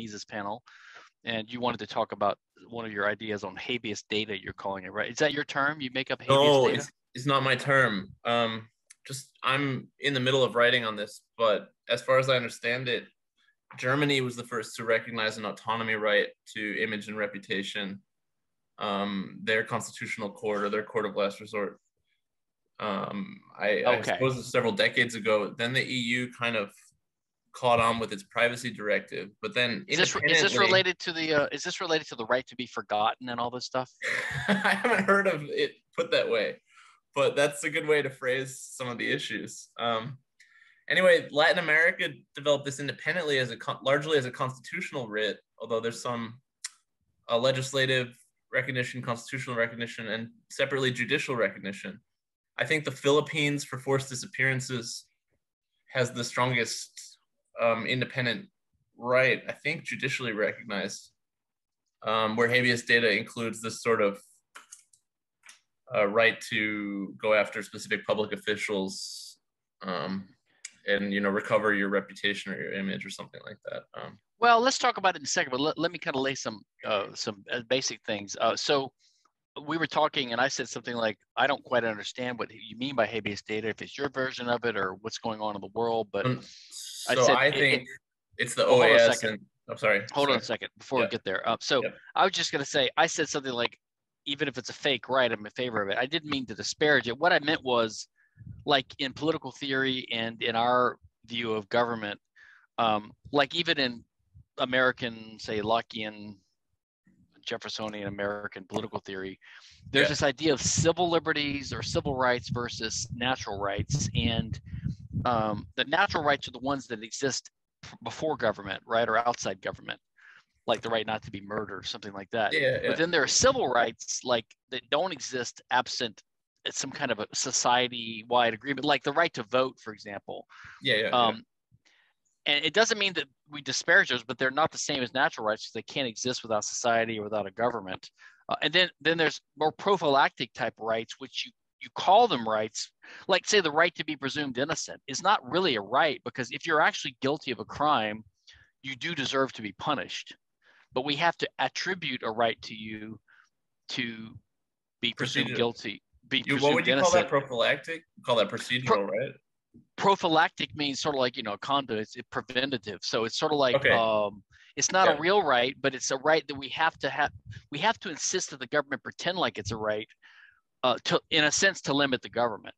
Mises panel, and you wanted to talk about one of your ideas on habeas data. You're calling it right? Is that your term? You make up habeas no, data? it's, it's not my term. Um, just I'm in the middle of writing on this, but as far as I understand it, Germany was the first to recognize an autonomy right to image and reputation. Um, their constitutional court or their court of last resort. Um, I, okay. I suppose several decades ago. Then the EU kind of caught on with its privacy directive, but then is this, is this related to the uh, is this related to the right to be forgotten and all this stuff? I haven't heard of it put that way, but that's a good way to phrase some of the issues. Um, anyway, Latin America developed this independently as a largely as a constitutional writ, although there's some uh, legislative recognition, constitutional recognition, and separately judicial recognition. I think the Philippines for forced disappearances has the strongest um, independent right, I think judicially recognized, um, where habeas data includes this sort of uh, right to go after specific public officials um, and you know recover your reputation or your image or something like that. Um, well, let's talk about it in a second, but let, let me kind of lay some uh, some uh, basic things. Uh, so we were talking, and I said something like, "I don't quite understand what you mean by habeas data. If it's your version of it or what's going on in the world." But um, so I, said, I think it, it's the oh, OAS. And, I'm sorry. Hold sorry. on a second before we get there. Uh, so I was just going to say, I said something like, "Even if it's a fake right, I'm in favor of it." I didn't mean to disparage it. What I meant was, like in political theory and in our view of government, um, like even in American, say, Lockean, Jeffersonian American political theory, there's yeah. this idea of civil liberties or civil rights versus natural rights. And um, the natural rights are the ones that exist before government, right, or outside government, like the right not to be murdered, something like that. Yeah, yeah. But then there are civil rights, like that don't exist absent some kind of a society-wide agreement, like the right to vote, for example. Yeah, yeah. Um, and it doesn't mean that we disparage those, but they're not the same as natural rights because they can't exist without society or without a government. Uh, and then then there's more prophylactic type rights, which you you call them rights, like say the right to be presumed innocent is not really a right because if you're actually guilty of a crime, you do deserve to be punished. But we have to attribute a right to you to be presumed guilty. Be you, what would you innocent. call that prophylactic? Call that procedural, Pro- right? prophylactic means sort of like you know a condo it's preventative so it's sort of like okay. um it's not yeah. a real right but it's a right that we have to have we have to insist that the government pretend like it's a right uh to in a sense to limit the government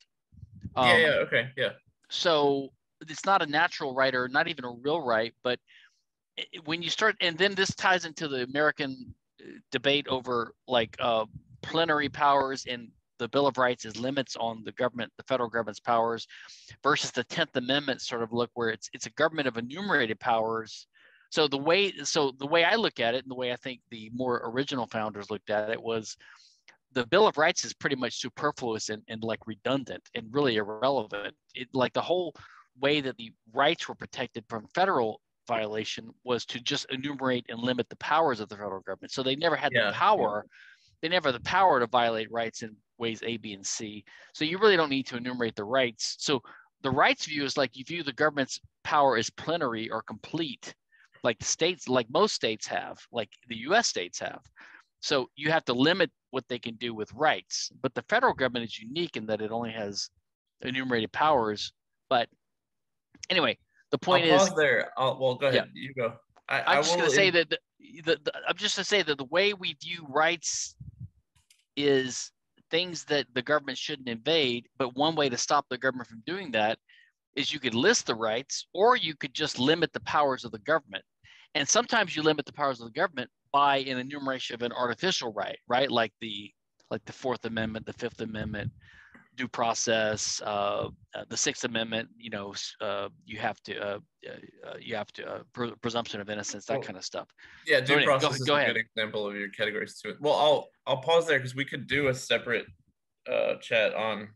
um, yeah yeah okay yeah so it's not a natural right or not even a real right but when you start and then this ties into the american uh, debate over like uh plenary powers and the Bill of Rights is limits on the government, the federal government's powers, versus the Tenth Amendment sort of look where it's it's a government of enumerated powers. So the way so the way I look at it, and the way I think the more original founders looked at it was the Bill of Rights is pretty much superfluous and, and like redundant and really irrelevant. It like the whole way that the rights were protected from federal violation was to just enumerate and limit the powers of the federal government. So they never had yeah, the power, they never had the power to violate rights in ways A, B, and C. So you really don't need to enumerate the rights. So the rights view is like you view the government's power as plenary or complete, like the states, like most states have, like the US states have. So you have to limit what they can do with rights. But the federal government is unique in that it only has enumerated powers. But anyway, the point I'll is there. I'll, well, go ahead. Yeah. You go. I, am just going to say that the, the, the, I'm just going to say that the way we view rights is things that the government shouldn't invade. But one way to stop the government from doing that is you could list the rights or you could just limit the powers of the government. And sometimes you limit the powers of the government by an enumeration of an artificial right, right? Like the like the Fourth Amendment, the Fifth Amendment, due process, uh, uh, the Sixth Amendment. You know, uh, you have to uh, uh, you have to uh, pre- presumption of innocence, that well, kind of stuff. Yeah, due so process go, is go a ahead. good example of your categories too. Well, I'll I'll pause there because we could do a separate chat on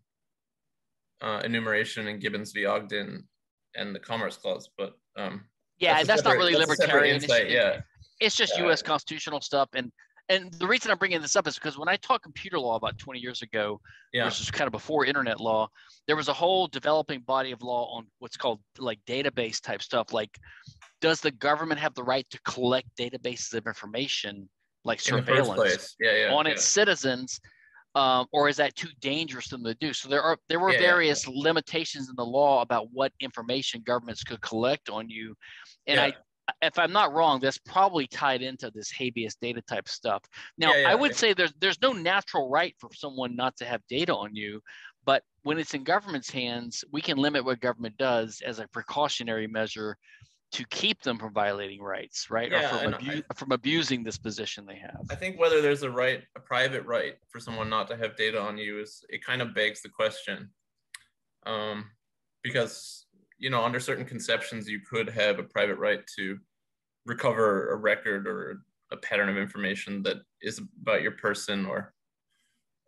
enumeration and Gibbons v. Ogden and the Commerce Clause, but um, yeah, that's, that's separate, not really libertarian. Insight, yeah, it's just U.S. constitutional stuff, and and the reason I'm bringing this up is because when I taught computer law about 20 years ago, Yeah. which was kind of before internet law, there was a whole developing body of law on what's called like database type stuff. Like, does the government have the right to collect databases of information, like In surveillance. Yeah, yeah. on yeah. its citizens? Um, or is that too dangerous for them to do? So there are there were Yeah, yeah, various limitations in the law about what information governments could collect on you, and I if I'm not wrong, that's probably tied into this habeas data type stuff. Now, Yeah, yeah, I would yeah. say there's there's no natural right for someone not to have data on you, but when it's in government's hands, we can limit what government does as a precautionary measure to keep them from violating rights, right? Yeah, or from, abu- I- from abusing this position they have. I think whether there's a right, a private right for someone not to have data on you is it kind of begs the question. Um, because you know, under certain conceptions, you could have a private right to recover a record or a pattern of information that is about your person or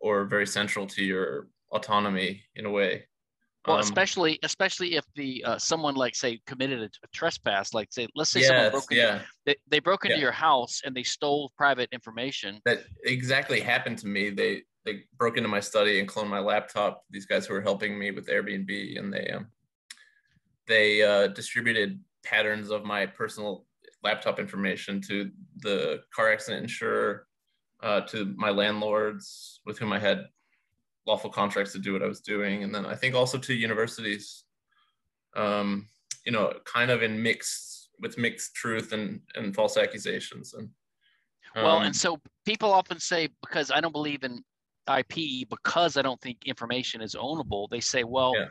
or very central to your autonomy in a way. Well, Um, especially especially if the uh, someone like say committed a, a trespass, like say let's say someone yes, broke into, yeah, they, they broke into Yeah. your house and they stole private information. that exactly happened to me. They they broke into my study and cloned my laptop. These guys who were helping me with Airbnb, and they um, they uh, distributed patterns of my personal laptop information to the car accident insurer, uh, to my landlords with whom I had lawful contracts to do what I was doing, and then I think also to universities. Um, you know, kind of in mixed with mixed truth and and false accusations and. Well, um, and so people often say because I don't believe in IP because I don't think information is ownable. They say, well, Yeah.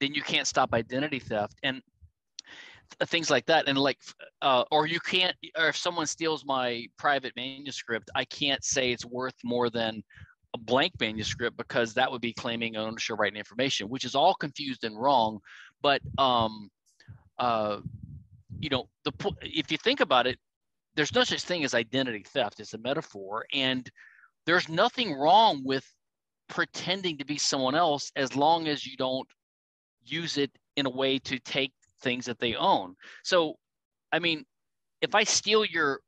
Then you can't stop identity theft and things like that. And like, uh, or you can't, or if someone steals my private manuscript, I can't say it's worth more than a blank manuscript because that would be claiming ownership right and information, which is all confused and wrong. But um, uh, you know, the if you think about it, there's no such thing as identity theft. It's a metaphor, and there's nothing wrong with pretending to be someone else as long as you don't use it in a way to take things that they own. So, I mean, if I steal your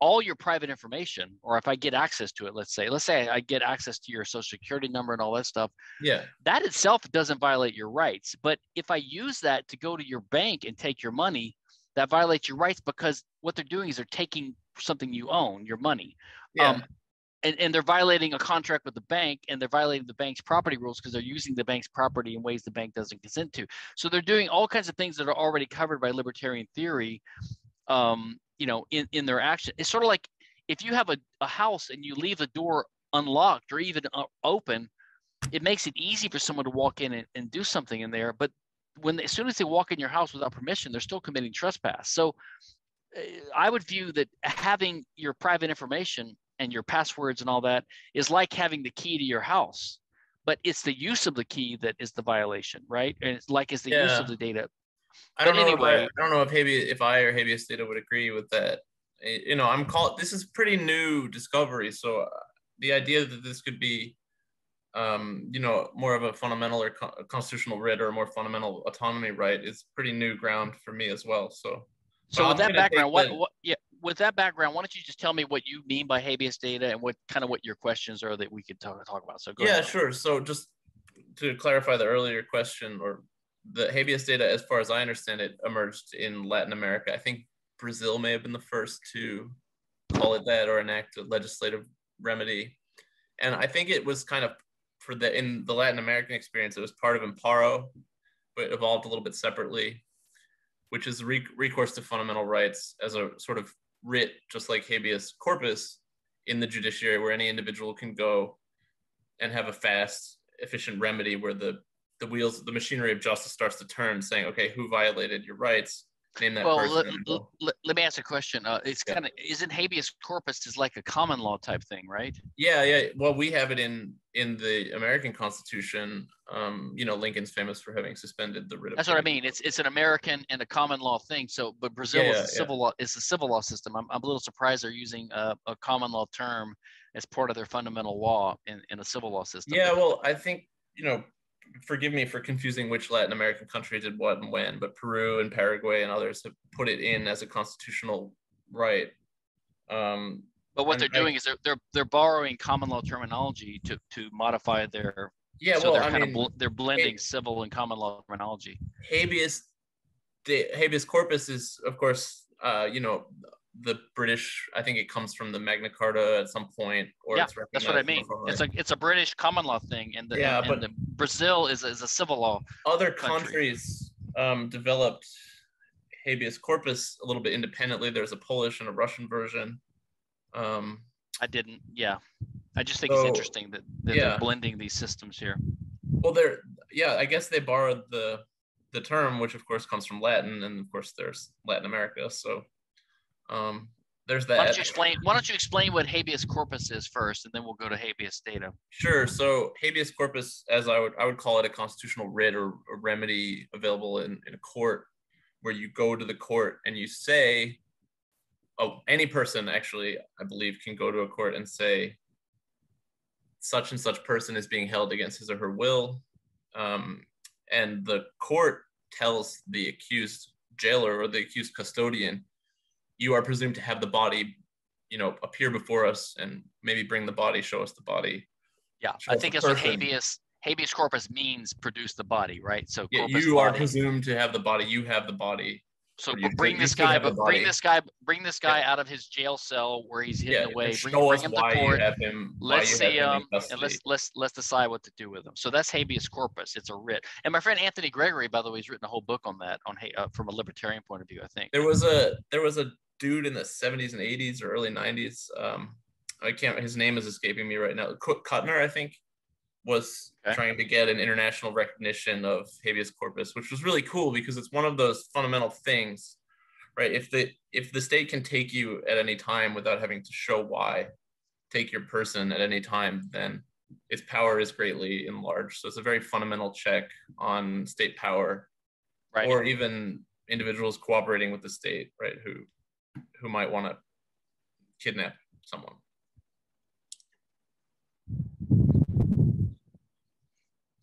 all your private information, or if I get access to it, let's say, let's say I get access to your social security number and all that stuff, yeah, that itself doesn't violate your rights. But if I use that to go to your bank and take your money, that violates your rights because what they're doing is they're taking something you own, your money. yeah. Um, and, and they're violating a contract with the bank and they're violating the bank's property rules because they're using the bank's property in ways the bank doesn't consent to. So they're doing all kinds of things that are already covered by libertarian theory, um, you know, in, in their action. It's sort of like if you have a, a house and you leave the door unlocked or even uh, open, it makes it easy for someone to walk in and, and do something in there. But when as soon as they walk in your house without permission, they're still committing trespass. So uh, I would view that having your private information and your passwords and all that is like having the key to your house, but it's the use of the key that is the violation, right? And it's like it's the use of the data. I don't But know. if I, I don't know if habeas, if I or habeas data would agree with that. You know, I'm called. This is pretty new discovery, so uh, the idea that this could be, um, you know, more of a fundamental or co- constitutional writ or a more fundamental autonomy right is pretty new ground for me as well. So, So Well, with I'm that background, what, what yeah, with that background, why don't you just tell me what you mean by habeas data and what kind of what your questions are that we could talk talk about. So go yeah, ahead. sure. So just to clarify the earlier question, or the habeas data, as far as I understand it, emerged in Latin America. I think Brazil may have been the first to call it that or enact a legislative remedy. And I think it was kind of for the in the Latin American experience, it was part of Amparo, but evolved a little bit separately, which is re- recourse to fundamental rights as a sort of writ, just like habeas corpus in the judiciary, where any individual can go and have a fast, efficient remedy where the the wheels, the machinery of justice starts to turn, saying, okay, who violated your rights? Name that Well, person. let, let, let- me ask a question. Uh, it's Yeah. kind of isn't habeas corpus is like a common law type thing, right? Yeah, yeah. Well, we have it in in the American Constitution. Um, you know, Lincoln's famous for having suspended the writ of That's what I mean. It's it's an American and a common law thing. So, but Brazil Yeah, is a yeah. civil law. It's a civil law system. I'm, I'm a little surprised they're using a, a common law term as part of their fundamental law in, in a civil law system. Yeah, well, I think you know. Forgive me for confusing which Latin American country did what and when, but Peru and Paraguay and others have put it in as a constitutional right. Um, But what they're I- doing is they're, they're they're borrowing common law terminology to to modify their Yeah, so well, they're I kind mean, of bl- they're blending civil and common law terminology. habeas the habeas corpus is of course uh you know the british i think it comes from the magna carta at some point or Yeah, it's That's what I mean. It's like it's a British common law thing, and the, Yeah, and, but- the Brazil is is a civil law. other country. countries um developed habeas corpus a little bit independently there's a polish and a russian version um I didn't. Yeah, I just think it's interesting that, that yeah. they're blending these systems here. well they're yeah i guess they borrowed the the term which of course comes from latin and of course there's latin america so um there's that Why don't you explain? Why don't you explain what habeas corpus is first, and then we'll go to habeas data. Sure. So habeas corpus, as I would I would call it, a constitutional writ or a remedy available in, in a court, where you go to the court and you say, oh, any person actually, I believe, can go to a court and say, such and such person is being held against his or her will, um, and the court tells the accused jailer or the accused custodian, you are presumed to have the body, you know, appear before us and maybe bring the body, show us the body. Yeah, I think that's what habeas habeas corpus means: produce the body, right? So Yeah, you are body. presumed to have the body. You have the body. So bring this guy, but bring this guy, bring this guy out of his jail cell where he's hidden Yeah, away. Bring, bring him to court. him. Let's see him and let's let's let's decide what to do with him. So that's habeas corpus. It's a writ. And my friend Anthony Gregory, by the way, has written a whole book on that, on uh, from a libertarian point of view. I think. There was a there was a dude in the 70s and 80s or early 90s. Um, I can't. His name is escaping me right now. Cook Kutner, I think, was Okay. trying to get an international recognition of habeas corpus, which was really cool because it's one of those fundamental things, right? If the if the state can take you at any time without having to show why, take your person at any time, then its power is greatly enlarged. So it's a very fundamental check on state power Right. or even individuals cooperating with the state, right? Who who might want to kidnap someone.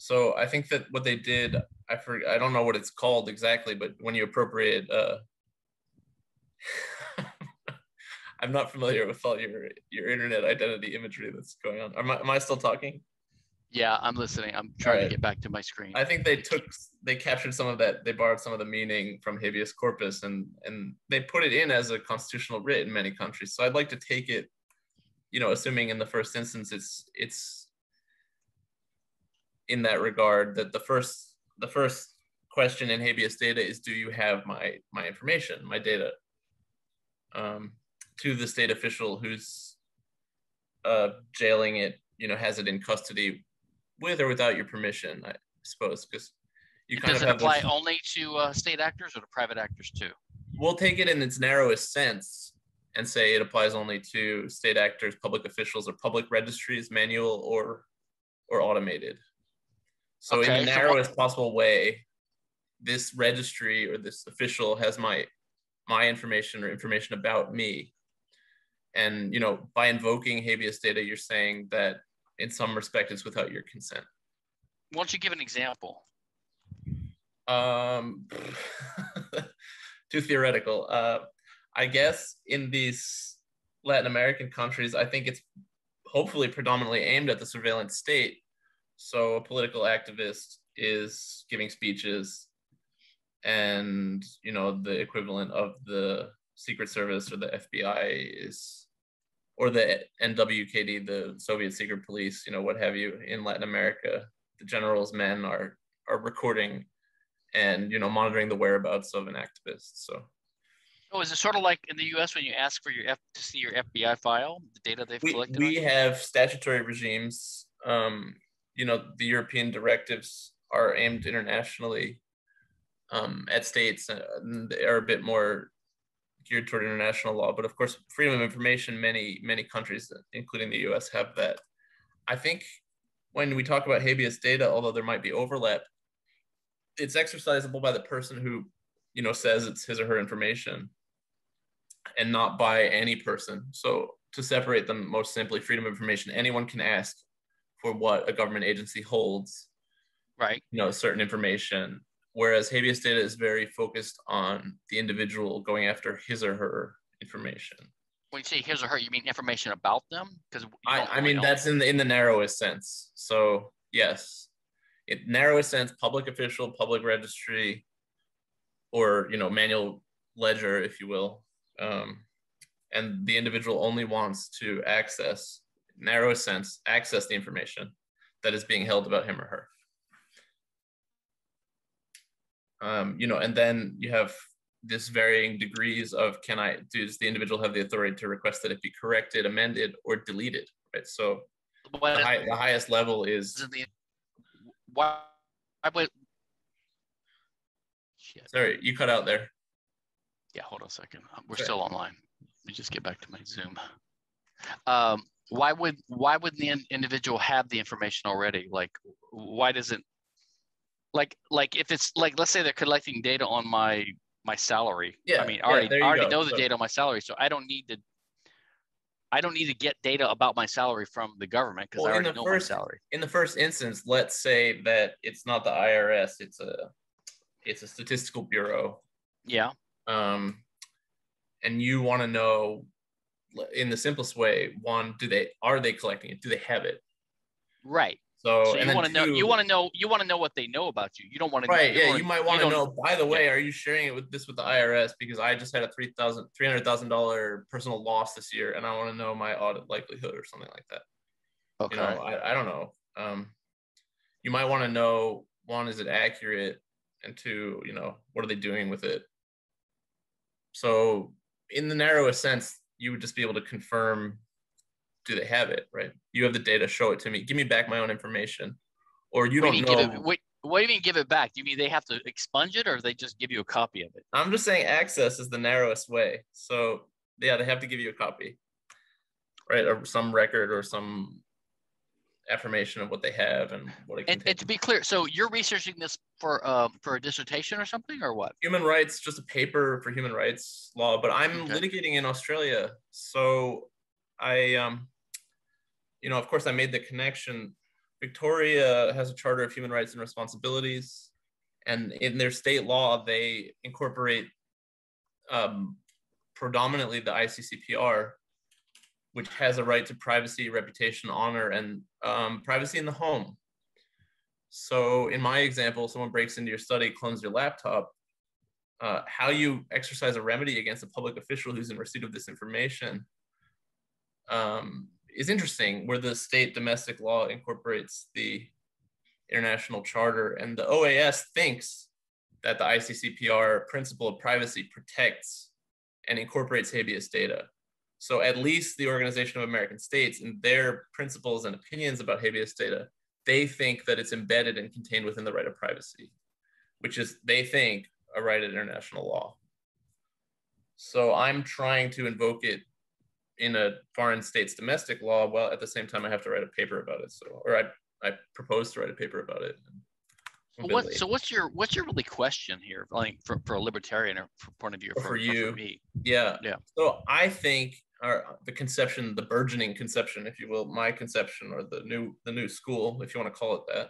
So I think that what they did, I for, I don't know what it's called exactly, but when you appropriate, uh, I'm not familiar with all your your internet identity imagery that's going on. Am I, am I still talking? yeah, I'm listening. I'm trying Alright. to get back to my screen. I think they took they captured some of that they borrowed some of the meaning from habeas corpus and and they put it in as a constitutional writ in many countries. So I'd like to take it, you know, assuming in the first instance it's it's in that regard that the first the first question in habeas data is do you have my my information my data? Um, to the state official who's uh, jailing it you know has it in custody with or without your permission i suppose because you kind Does of it apply this, only to uh, state actors or to private actors too? we'll take it in its narrowest sense and say it applies only to state actors public officials or public registries manual or or automated so Okay, in the narrowest possible way this registry or this official has my my information or information about me. And you know by invoking habeas data you're saying that in some respect it's without your consent. Why don't you give an example? um too theoretical. Uh i guess in these latin american countries i think it's hopefully predominantly aimed at the surveillance state so a political activist is giving speeches and you know the equivalent of the secret service or the fbi is or the NKVD the soviet secret police you know what have you in latin america the general's men are are recording and you know monitoring the whereabouts of an activist so Oh, is it sort of like in the U.S. when you ask for your F to see your FBI file, the data they've we, collected? we have statutory regimes um, you know the european directives are aimed internationally um, at states uh, and they are a bit more geared toward international law. But of course freedom of information many many countries including the us have that. I think when we talk about habeas data although there might be overlap it's exercisable by the person who you know says it's his or her information and not by any person. So to separate them most simply freedom of information anyone can ask for what a government agency holds right. you know certain information whereas habeas data is very focused on the individual going after his or her information when you say his or her, you mean information about them? Because I, I mean that's in the in the narrowest sense. So yes, in narrowest sense, public official, public registry, or you know manual ledger, if you will, um, and the individual only wants to access narrowest sense access the information that is being held about him or her. Um, you know, and then you have this varying degrees of can I does the individual have the authority to request that it be corrected, amended, or deleted, right? So the, high, the, highest level is the, why, why would Shit. sorry you cut out there. Yeah, hold on a second. We're Sorry. still online. Let me just get back to my Zoom. Um, why would why would the individual have the information already? Like, why doesn't like like if it's like let's say they're collecting data on my my salary. Yeah. I mean, I already I already go. know the so, data on my salary, so I don't need to. I don't need to get data about my salary from the government because well, I already know first, my salary. In the first instance, let's say that it's not the IRS; it's a it's a statistical bureau. Yeah. Um, and you want to know, in the simplest way, one, do they are they collecting it? Do they have it? Right. So, so you want to know you want to know you want to know what they know about you. You don't want to right. Yeah, you might want to know. By the way, yeah. are you sharing it with this with the IRS? Because I just had a three thousand three hundred thousand dollar personal loss this year, and I want to know my audit likelihood or something like that. Okay. You know, I, I don't know. Um, you might want to know one, is it accurate, and two, you know, what are they doing with it? So, in the narrowest sense, you would just be able to confirm do they have it, right? You have the data, show it to me. Give me back my own information. Or you what don't do you know. It, wait, what do you mean give it back? Do you mean they have to expunge it or they just give you a copy of it? I'm just saying access is the narrowest way. So yeah, they have to give you a copy, right? Or some record or some affirmation of what they have and what it and, and, to be clear, so you're researching this for uh, for a dissertation or something or what? Human rights, just a paper for human rights law, but I'm okay. litigating in Australia. So I um you know, of course, I made the connection. Victoria has a Charter of Human Rights and Responsibilities, and in their state law, they incorporate um, predominantly the ICCPR, which has a right to privacy, reputation, honor, and um, privacy in the home. So, in my example, someone breaks into your study, clones your laptop. Uh, how you exercise a remedy against a public official who's in receipt of this information um, is interesting where the state domestic law incorporates the international charter and the OAS thinks that the ICCPR principle of privacy protects and incorporates habeas data. So at least the Organization of American States and their principles and opinions about habeas data, they think that it's embedded and contained within the right of privacy, which is they think a right of international law. So I'm trying to invoke it in a foreign state's domestic law, well, at the same time, I have to write a paper about it. So, or I, I propose to write a paper about it. What, so what's your what's your really question here, like for, for a libertarian or point of view? For, for you, for me, yeah, yeah. So I think our the conception, the burgeoning conception, if you will, my conception or the new the new school, if you want to call it that.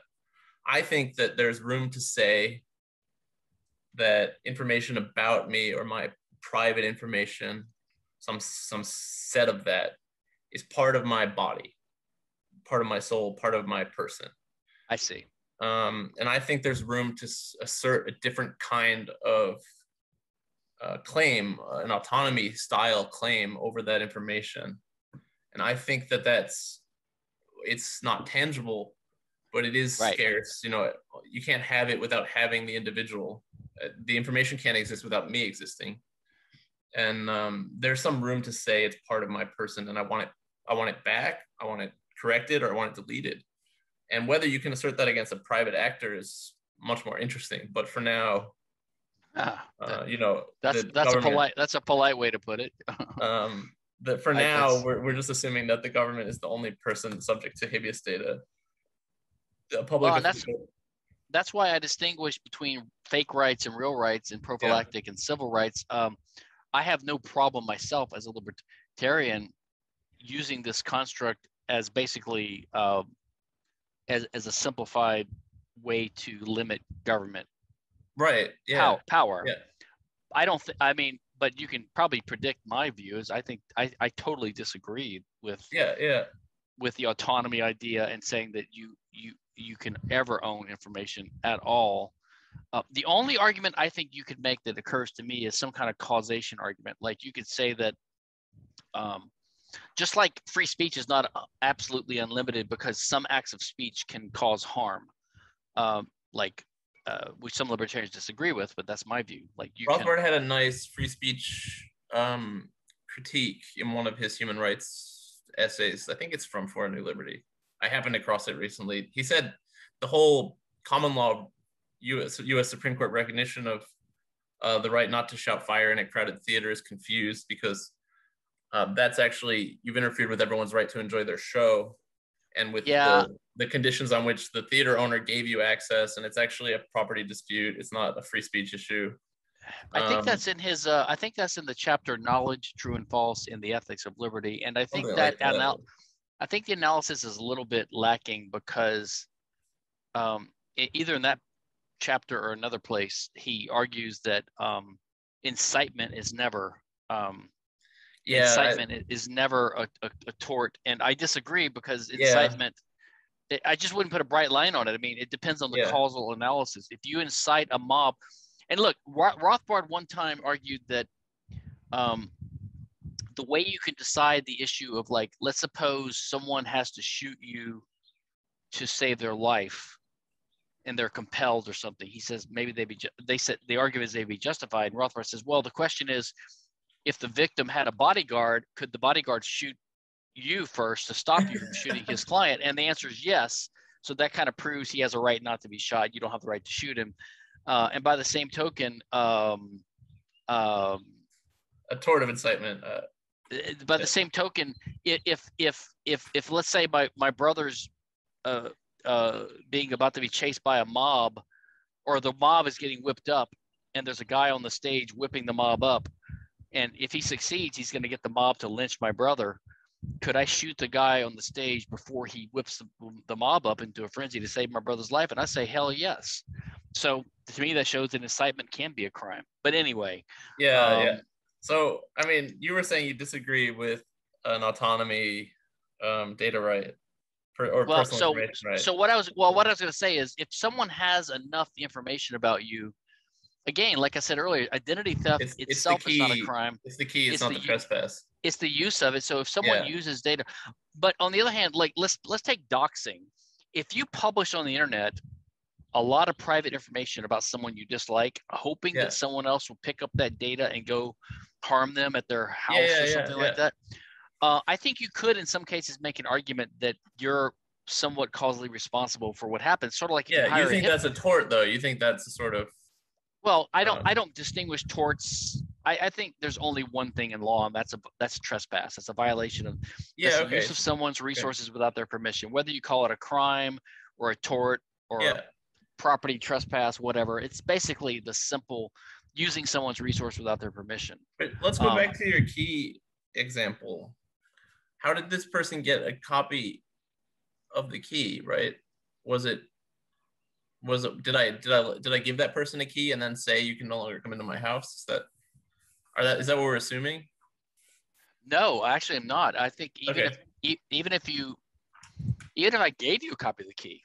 I think that there's room to say that information about me or my private information some some set of that is part of my body part of my soul part of my person i see um, and i think there's room to assert a different kind of uh, claim uh, an autonomy style claim over that information. And i think that that's it's not tangible but it is right. scarce you know you can't have it without having the individual uh, the information can't exist without me existing. And um, there's some room to say it's part of my person and i want it i want it back i want it corrected or i want it deleted. And whether you can assert that against a private actor is much more interesting but for now ah, uh, you know that's that's a polite that's a polite way to put it. Um that for now we're, we're just assuming that the government is the only person subject to habeas data. The public well, that's that's why i distinguish between fake rights and real rights and prophylactic yeah. and civil rights. Um, I have no problem myself as a libertarian using this construct as basically uh, as, as a simplified way to limit government right yeah. power. Yeah. I don't think. I mean, but you can probably predict my views. I think I, I totally disagree with yeah yeah with the autonomy idea and saying that you you you can ever own information at all. Uh, the only argument I think you could make that occurs to me is some kind of causation argument. Like you could say that, um, just like free speech is not uh, absolutely unlimited because some acts of speech can cause harm, um, like uh, which some libertarians disagree with, but that's my view. Like you, Rothbard can, had a nice free speech um, critique in one of his human rights essays. I think it's from For a New Liberty. I happened across it recently. He said the whole common law U.S. U.S. Supreme Court recognition of uh, the right not to shout fire in a crowded theater is confused because uh, that's actually you've interfered with everyone's right to enjoy their show and with yeah. the, the conditions on which the theater owner gave you access and it's actually a property dispute it's not a free speech issue I think um, that's in his. Uh, I think that's in the chapter "Knowledge, True and False in the Ethics of Liberty," and I think that, like. Anal- I think the analysis is a little bit lacking because um, it, either in that chapter or another place, he argues that um, incitement is never um, yeah, incitement I, is never a, a, a, tort, and I disagree because incitement. Yeah. It, I just wouldn't put a bright line on it. I mean, it depends on the yeah. causal analysis. If you incite a mob, and look, Rothbard one time argued that um, the way you can decide the issue of like, let's suppose someone has to shoot you to save their life and they're compelled or something. He says maybe they be ju- they said the argument is they be justified. And Rothbard says, well, the question is, if the victim had a bodyguard, could the bodyguard shoot you first to stop you from shooting his client? And the answer is yes. So that kind of proves he has a right not to be shot. You don't have the right to shoot him. Uh, and by the same token, um, um, a tort of incitement. Uh, by the same token, if if if if let's say my my brother's uh, uh, being about to be chased by a mob, or the mob is getting whipped up, and there's a guy on the stage whipping the mob up, and if he succeeds, he's going to get the mob to lynch my brother. Could I shoot the guy on the stage before he whips the, the mob up into a frenzy to save my brother's life? And I say, hell yes. So to me, that shows that incitement can be a crime. But anyway. Yeah, um, yeah. So I mean, you were saying you disagree with an autonomy um, data right or well, so, right? So what I was well, what I was going to say is, if someone has enough information about you, again, like I said earlier, identity theft it's, itself it's is not a crime. It's the key. It's, it's not the, the, trespass. It's the use of it. So if someone yeah. uses data, but on the other hand, like let's let's take doxing. If you publish on the internet a lot of private information about someone you dislike, hoping yeah. that someone else will pick up that data and go harm them at their house yeah, or something like that. Uh, I think you could, in some cases, make an argument that you're somewhat causally responsible for what happens. Sort of like yeah, you, you think that's a tort, though. You think that's a sort of well, I don't. Um, I don't distinguish torts. I, I, think there's only one thing in law, and that's a that's trespass. That's a violation of yeah, okay. use of someone's resources okay. without their permission. Whether you call it a crime or a tort or yeah. property trespass, whatever. It's basically the simple using someone's resource without their permission. But let's go um, back to your key example. How did this person get a copy of the key? Right? Was it was it did I did I did I give that person a key and then say you can no longer come into my house? Is that are that is that what we're assuming? No, actually, I'm not. I think even okay. if even if you even if I gave you a copy of the key,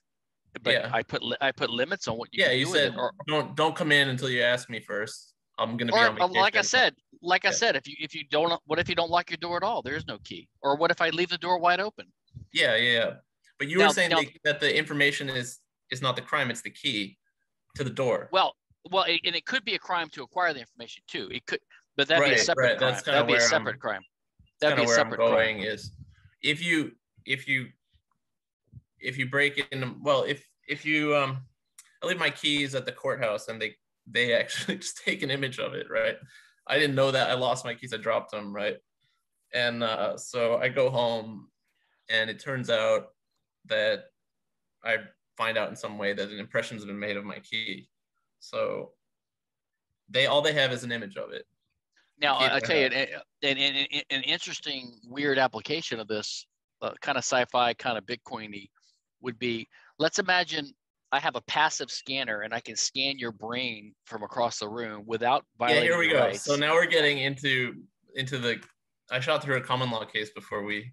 but yeah. I put I put limits on what you. Yeah, you said or, don't don't come in until you ask me first. I'm gonna be or, on vacation. Like I said, like yeah. I said, if you if you don't, what if you don't lock your door at all? There is no key. Or what if I leave the door wide open? Yeah, yeah. But you now, were saying now, that the information is is not the crime; it's the key to the door. Well, well, it, and it could be a crime to acquire the information too. It could, but that'd right, be a separate right. crime. That'd be a separate I'm, crime. That'd be a separate I'm going crime. Is if you if you if you break in, well, if if you um, I leave my keys at the courthouse and they they actually just take an image of it, right? I didn't know that I lost my keys. I dropped them, right? And uh, so I go home, and it turns out that I find out in some way that an impression has been made of my key. So they all they have is an image of it. Now I tell you, an, an, an, an, interesting, weird application of this, uh, kind of sci-fi, kind of Bitcoiny, would be: let's imagine I have a passive scanner and I can scan your brain from across the room without violating. Yeah, here we go. rights. So now we're getting into into the. I shot through a common law case before we.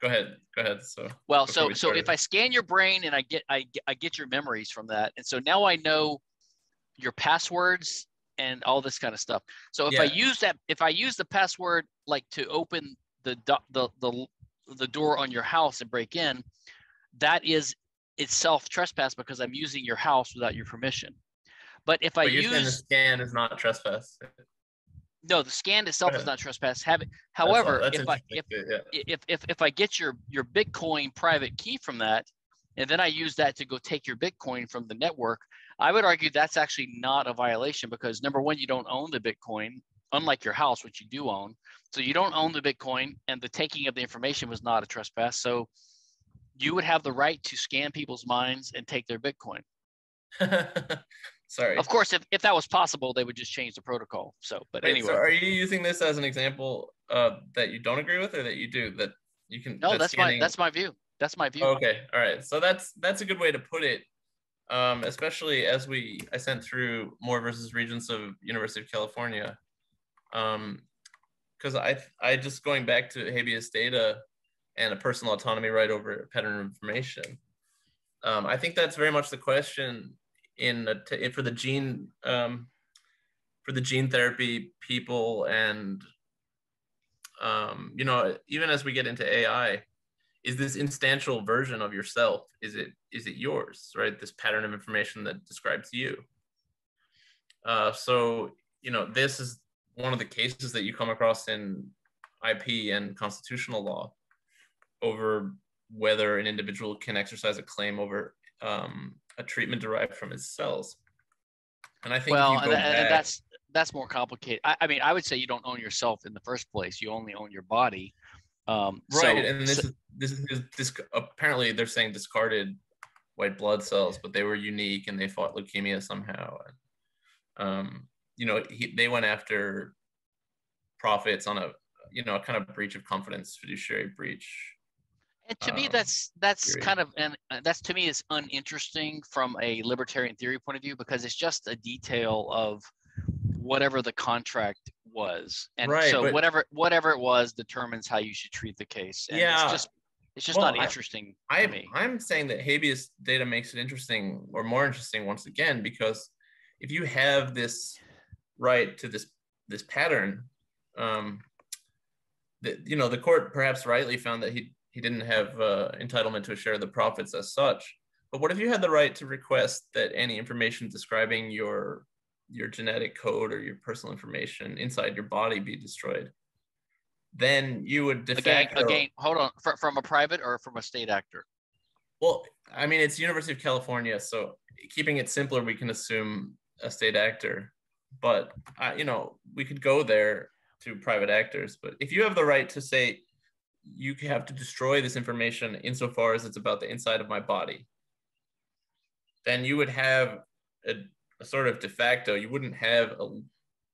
Go ahead. Go ahead. So. Well, so we so if. I scan your brain and I get I get- I get your memories from that, and so now I know your passwords and all this kind of stuff. So if I use that, if I use the password like to open the the the the door on your house and break in, that is itself trespass because I'm using your house without your permission. But if I But you're saying the scan is not trespass. No, the scan itself is not trespass. Have it, That's however, that's if I if yeah. if if if I get your your Bitcoin private key from that, and then I use that to go take your Bitcoin from the network, I would argue that's actually not a violation because number one, you don't own the Bitcoin, unlike your house, which you do own. So you don't own the Bitcoin, and the taking of the information was not a trespass. So you would have the right to scan people's minds and take their Bitcoin. Sorry. Of course, if, if that was possible, they would just change the protocol. So, but Wait, anyway, so are you using this as an example uh, that you don't agree with, or that you do that you can? no, that that's my that's my view. That's my view. Okay, all right. So that's that's a good way to put it. Um, especially as we I sent through Moore versus Regents of University of California. Um, because I I just going back to habeas data and a personal autonomy right over pattern of information. Um, I think that's very much the question in a t- for the gene um, for the gene therapy people and um, you know even as we get into AI, is this instantial version of yourself is it is it yours right? This pattern of information that describes you. Uh, so you know this is one of the cases that you come across in ip and constitutional law over whether an individual can exercise a claim over um, a treatment derived from his cells and i think well, and, go tha- and back- that's that's more complicated. I, I mean, I would say you don't own yourself in the first place. You only own your body. Um, so- right and this so- is this is this apparently they're saying discarded white blood cells but they were unique and they fought leukemia somehow and, um you know he, they went after profits on a you know a kind of breach of confidence fiduciary breach And to me, um, that's that's theory. kind of and uh, that's to me is uninteresting from a libertarian theory point of view because it's just a detail of whatever the contract was, and Right, so but- whatever whatever it was determines how you should treat the case. And Yeah. it's just it's just Well, not I- interesting I, me. I'm saying that habeas data makes it interesting or more interesting once again because if you have this right to this this pattern, um, that you know the court perhaps rightly found that he he didn't have uh, entitlement to a share of the profits as such. But what if you had the right to request that any information describing your your genetic code or your personal information inside your body be destroyed? Then you would de Again, facto. again, hold on, fr- from a private or from a state actor. Well, I mean, it's University of California, so keeping it simpler, we can assume a state actor. But uh, you know, we could go there to private actors. But if you have the right to say you have to destroy this information insofar as it's about the inside of my body, then you would have a, a sort of de facto. You wouldn't have a,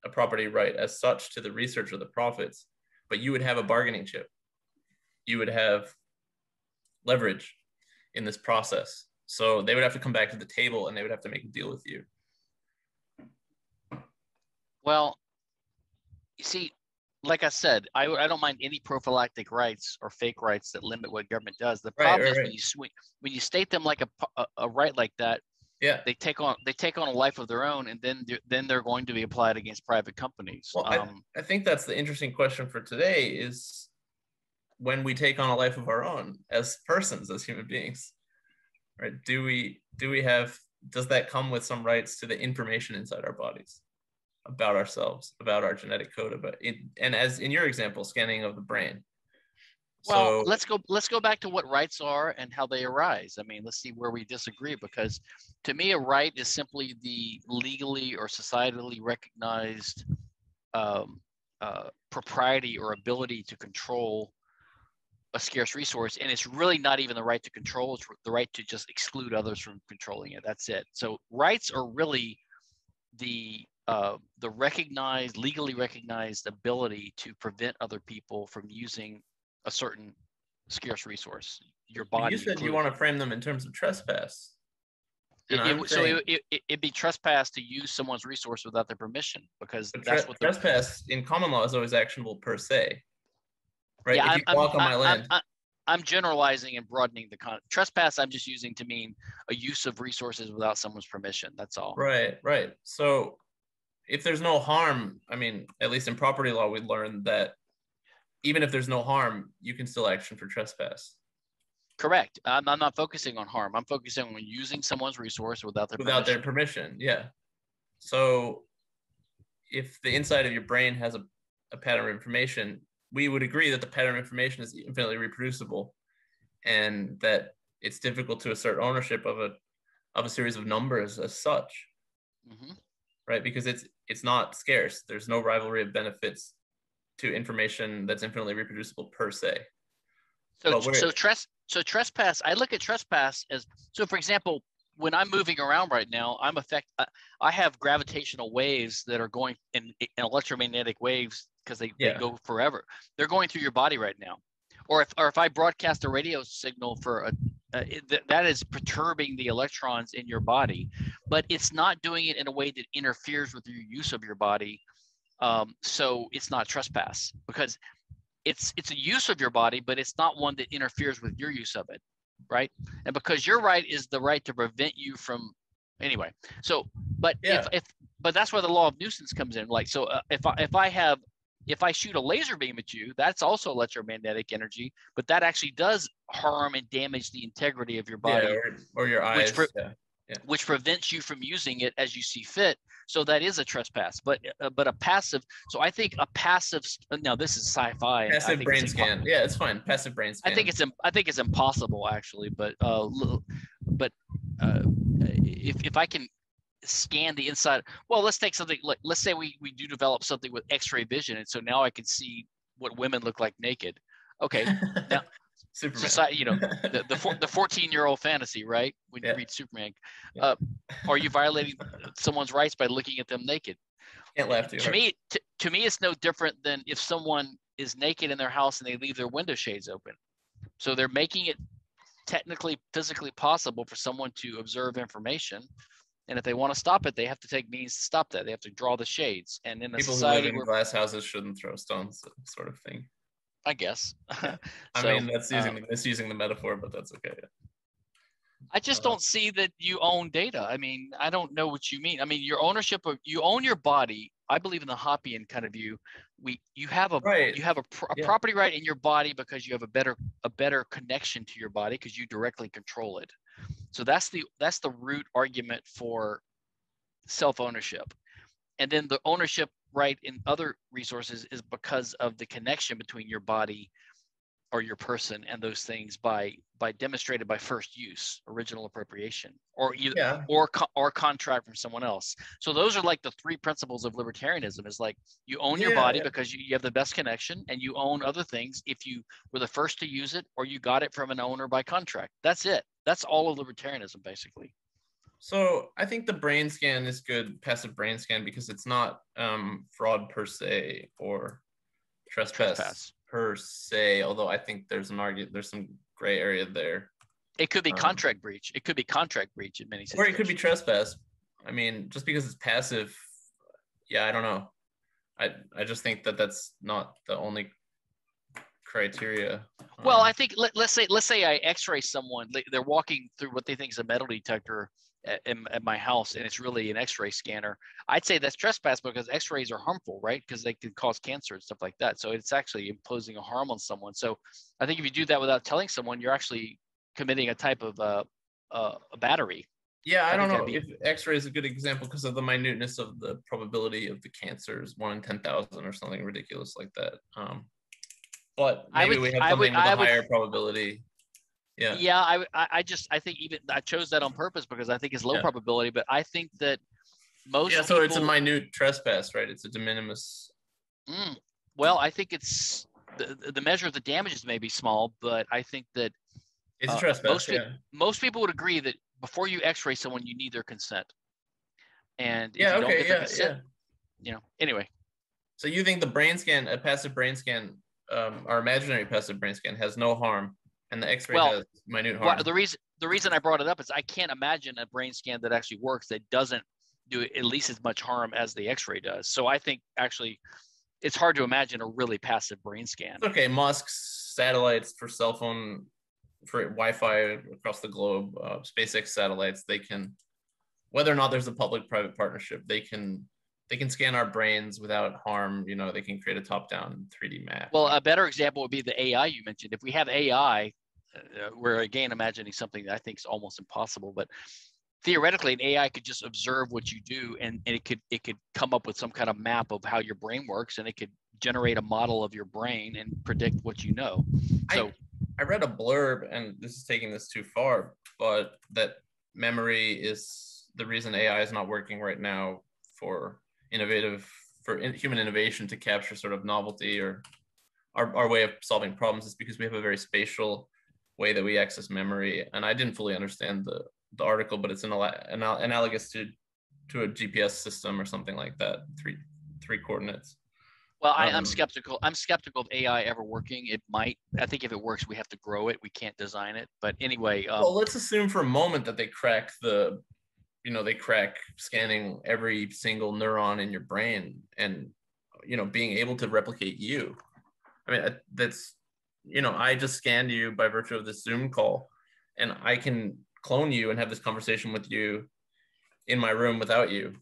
a property right as such to the research or the profits, but you would have a bargaining chip. You would have leverage in this process. So they would have to come back to the table and they would have to make a deal with you. Well, you see, like I said, I, I don't mind any prophylactic rights or fake rights that limit what government does. The problem right, is when right. you when you state them like a a right like that, Yeah. they take on they take on a life of their own, and then they're, then they're going to be applied against private companies. Well, I- um, I think that's the interesting question for today is when we take on a life of our own as persons, as human beings, right? Do we do we have does that come with some rights to the information inside our bodies about ourselves, about our genetic code, about it, and as in your example, scanning of the brain. well, so let's go let's go back to what rights are and how they arise. I mean, let's see where we disagree because to me, a right is simply the legally or societally recognized um, uh, propriety or ability to control a scarce resource and it's really not even the right to control it's the right to just exclude others from controlling it that's it so rights are really the uh, the recognized legally recognized ability to prevent other people from using a certain scarce resource your body you said you want to frame them in terms of trespass. It, I'm it, so it, it, it'd be trespass to use someone's resource without their permission because But that's tre- what the trespass in common law is always actionable per se. Right? Yeah, if I'm, you I'm, walk on my I'm- land, I'm, I'm generalizing and broadening the con trespass. I'm just using to mean a use of resources without someone's permission. That's all. right, right. So if there's no harm, I mean, at least in property law, we learned that even if there's no harm, you can still action for trespass Correct. I'm, I'm not focusing on harm. I'm focusing on using someone's resource without their without their permission. permission. Yeah. So if the inside of your brain has a, a pattern of information, we would agree that the pattern of information is infinitely reproducible and that it's difficult to assert ownership of a of a series of numbers as such, Mhm. Right? Because it's it's not scarce. There's no rivalry of benefits to information that's infinitely reproducible per se. So, so tres, so trespass. I look at trespass as so. For example, when I'm moving around right now, I'm affect. I- I have gravitational waves that are going in, in electromagnetic waves because they, Yeah. they go forever. They're going through your body right now. Or if or if I broadcast a radio signal for a, uh, th- that is perturbing the electrons in your body, but it's not doing it in a way that interferes with your use of your body. Um, so it's not trespass because it's it's a use of your body, but it's not one that interferes with your use of it, right? And because your right is the right to prevent you from anyway. So, but Yeah. if if but that's where the law of nuisance comes in. Like, so uh, if I if I have if I shoot a laser beam at you, that's also electromagnetic energy, but that actually does harm and damage the integrity of your body Yeah, or, or your eyes. pre- yeah. which prevents you from using it as you see fit. So that is a trespass. But uh, but a passive. So I think a passive. Now this is sci-fi. Passive think brain it's impo- scan. Yeah, it's fine. Passive brain scan. I think it's I think it's impossible actually. But uh, but uh, if if I can scan the inside, well, let's take something like let's say we we do develop something with X-ray vision, and so now I can see what women look like naked. Okay, now- Superman. society, you know, the the, four, the 14 year old fantasy, right? When Yeah. you read Superman, Yeah. uh, are you violating someone's rights by looking at them naked? Can't laugh too To hard. me, to, to me, it's no different than if someone is naked in their house and they leave their window shades open. So they're making it technically, physically possible for someone to observe information. And if they want to stop it, they have to take means to stop that. They have to draw the shades. And in a People who live society in where, glass houses shouldn't throw stones, sort of thing. I guess, I So, mean, that's using um, the, misusing the metaphor, but that's okay. I just Uh, don't see that you own data. I mean, I don't know what you mean. I mean, your ownership of you own your body. I believe in the Hoppian kind of view. We you have a Right. you have a, pro- a Yeah. property right in your body because you have a better a better connection to your body because you directly control it. So that's the that's the root argument for self ownership. And then the ownership right in other resources is because of the connection between your body or your person and those things by by demonstrated by first use, original appropriation, or either Yeah. or or contract from someone else. So those are like the three principles of libertarianism. Is like you own your Yeah, body yeah. because you, you have the best connection, and you own other things if you were the first to use it or you got it from an owner by contract. That's it. That's all of libertarianism basically. So I think the brain scan is good, passive brain scan, because it's not um, fraud per se or trespass, Trespass. per se. Although I think there's an argument, there's some gray area there, It could be Um, contract breach. It could be contract breach in many or it could be trespass. I mean, just because it's passive, yeah, I don't know. I I just think that that's not the only criteria. Well, Um, I think let, let's say let's say I X-ray someone. they- They're walking through what they think is a metal detector at, in, at my house, and it's really an X-ray scanner. I'd say that's trespass because X-rays are harmful, right? Because they can cause cancer and stuff like that. So it's actually imposing a harm on someone. So I think if you do that without telling someone, you're actually committing a type of uh, uh, a battery. Yeah, I, I don't know that'd if X-ray is a good example because of the minuteness of the probability of the cancers, one in ten thousand or something ridiculous like that. Um, but I maybe would- we have I would- something with I a would- higher probability. Yeah. Yeah, I, I I just I think even I chose that on purpose because I think it's low Yeah. probability, but I think that most Yeah, so it's a minute trespass, right? It's a de minimis. Mm, well, I think it's the, the measure of the damages may be small, but I think that It's Uh, a trespass. most yeah. most people would agree that before you X-ray someone, you need their consent. And Yeah. you don't Okay. Yeah. consent, Yeah. you know, anyway, So you think the brain scan, a passive brain scan, um, our imaginary passive brain scan has no harm, and the X-ray Well, has minute harm. well, the reason the reason I brought it up is I can't imagine a brain scan that actually works that doesn't do at least as much harm as the X-ray does. So I think actually it's hard to imagine a really passive brain scan. Okay, Musk's satellites for cell phone for Wi-Fi across the globe, uh, SpaceX satellites, they can, whether or not there's a public-private partnership, they can they can scan our brains without harm. You know, they can create a top-down 3D map. Well, a better example would be the AI you mentioned. If we have AI, uh, we're again imagining something that I think is almost impossible, but theoretically an ai could just observe what you do and, and it could it could come up with some kind of map of how your brain works and it could generate a model of your brain and predict what you know so I, I read a blurb and this is taking this too far but that memory is the reason ai is not working right now for innovative for in, human innovation to capture sort of novelty or our, our way of solving problems is because we have a very spatial way that we access memory and i didn't fully understand the the article, but it's an, an analogous to to a GPS system or something like that. Three three coordinates. Well, I, am um, skeptical. I'm skeptical of AI ever working. It might. I think if it works, we have to grow it. We can't design it. But anyway. Um, well, let's assume for a moment that they crack the, you know, they crack scanning every single neuron in your brain and, you know, being able to replicate you. I mean, that's, you know, I just scanned you by virtue of this Zoom call, and I can clone you and have this conversation with you in my room without you.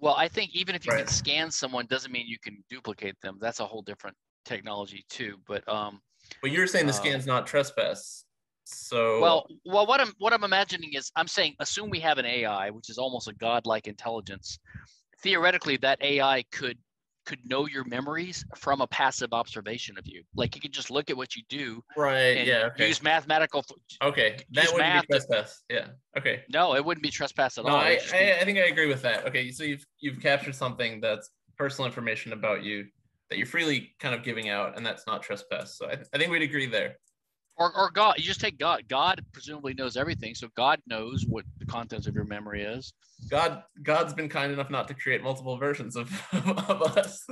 Well, I think even if you right. can scan someone doesn't mean you can duplicate them. That's a whole different technology too. But um But you're saying the uh, scan's not trespass. So Well, well what I'm what I'm imagining is I'm saying assume we have an AI which is almost a godlike intelligence. Theoretically that AI could could know your memories from a passive observation of you. Like you could just look at what you do. Right. yeah. Okay. Use mathematical. Okay. That wouldn't be trespass. To, yeah. Okay. No, it wouldn't be trespass at no, all. I, I, I, think I agree with that. Okay. So you've you've captured something that's personal information about you that you're freely kind of giving out, and that's not trespass. So I, I think we'd agree there or, or God. You just take God. God presumably knows everything, so God knows what the contents of your memory is. God, God's been kind enough not to create multiple versions of, of us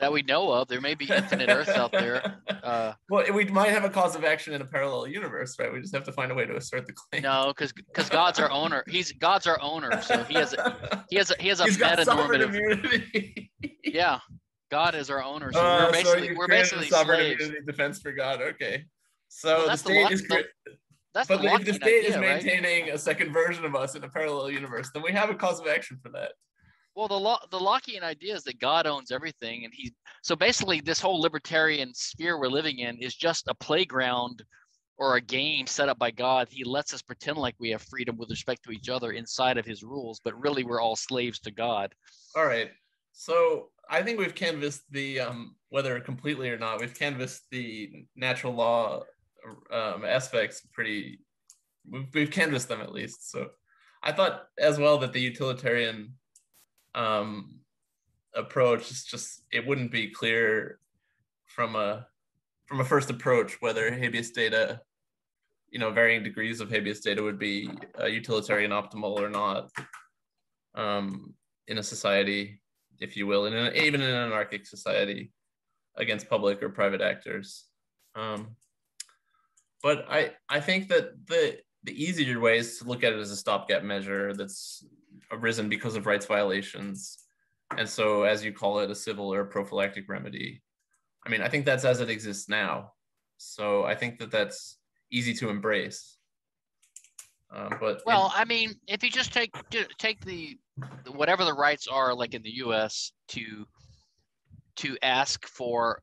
that we know of. There may be infinite Earths out there. Uh, well, we might have a cause of action in a parallel universe, right? We just have to find a way to assert the claim. No, because because God's our owner. He's God's our owner, so he has a, he has a, he has a He's meta normative. yeah, God is our owner, so uh, we're basically so we're basically slaves. Defense for God. Okay. So well, the state the is the, that's but if the state idea, is maintaining right? a second version of us in a parallel universe, then we have a cause of action for that. Well, the law, the Lockean idea is that God owns everything, and he. So basically, this whole libertarian sphere we're living in is just a playground or a game set up by God. He lets us pretend like we have freedom with respect to each other inside of His rules, but really we're all slaves to God. All right. So I think we've canvassed the um, whether completely or not. We've canvassed the natural law um, aspects pretty we've, we've canvassed them at least. So i thought as well that the utilitarian um, approach is just it wouldn't be clear from a from a first approach whether habeas data you know varying degrees of habeas data would be uh, utilitarian optimal or not um, in a society if you will in an, even in an anarchic society against public or private actors. Um, but I I think that the the easier way is to look at it as a stopgap measure that's arisen because of rights violations, and so as you call it, a civil or prophylactic remedy. I mean, I think that's as it exists now. So I think that that's easy to embrace. Uh, but well, I mean, if you just take take the whatever the rights are, like in the U.S., to to ask for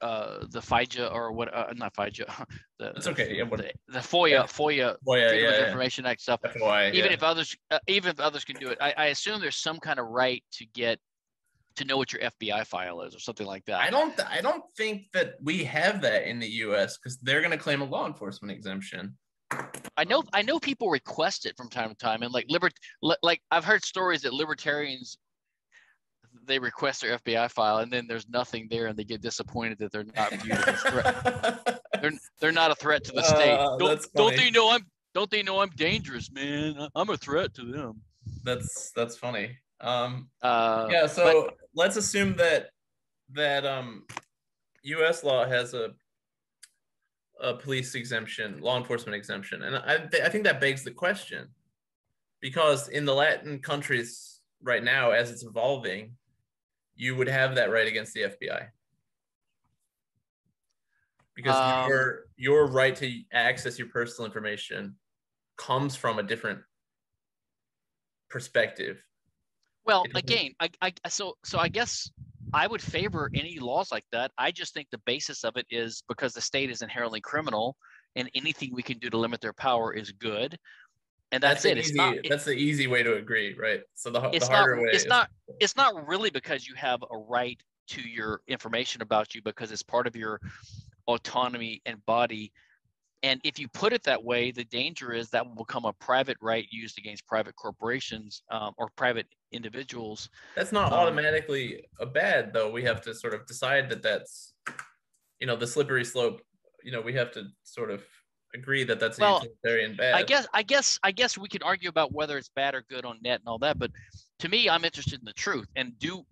uh, the FIJA or what? Uh, not FIJA. The, It's okay. Yeah, the, the FOIA, yeah. FOIA, FOIA, Freedom yeah, of. Information Act stuff. FOI, Even if others, uh, even if others can do it, I, I assume there's some kind of right to get to know what your FBI file is or something like that. I don't I don't think that we have that in the US because they're gonna claim a law enforcement exemption. I know I know people request it from time to time, and like libert, like I've heard stories that libertarians they request their FBI file and then there's nothing there and they get disappointed that they're not viewed as a threat. they're, they're not a threat to the state. Uh, don't, don't they know I'm don't they know I'm dangerous, man? I'm a threat to them. That's that's funny. Um, uh, yeah, so but, let's assume that that um, U.S. law has a a police exemption, law enforcement exemption, and I th- I think that begs the question, because in the Latin countries right now, as it's evolving, you would have that right against the FBI because um, your your right to access your personal information comes from a different perspective. Well, again, I, I so so I guess I would favor any laws like that. I just think the basis of it is because the state is inherently criminal, and anything we can do to limit their power is good. And that's, that's it. Easy, it's not. That's the easy way to agree, right? So the, the harder not, way. It's is, not. It's not really because you have a right to your information about you because it's part of your autonomy and body. And if you put it that way, the danger is that will become a private right used against private corporations um, or private individuals. That's not um, automatically a bad, though. We have to sort of decide that that's, you know, the slippery slope. You know, we have to sort of agree that that's well, utilitarian bad. I guess, I guess, I guess we could argue about whether it's bad or good on net and all that. But to me, I'm interested in the truth. And do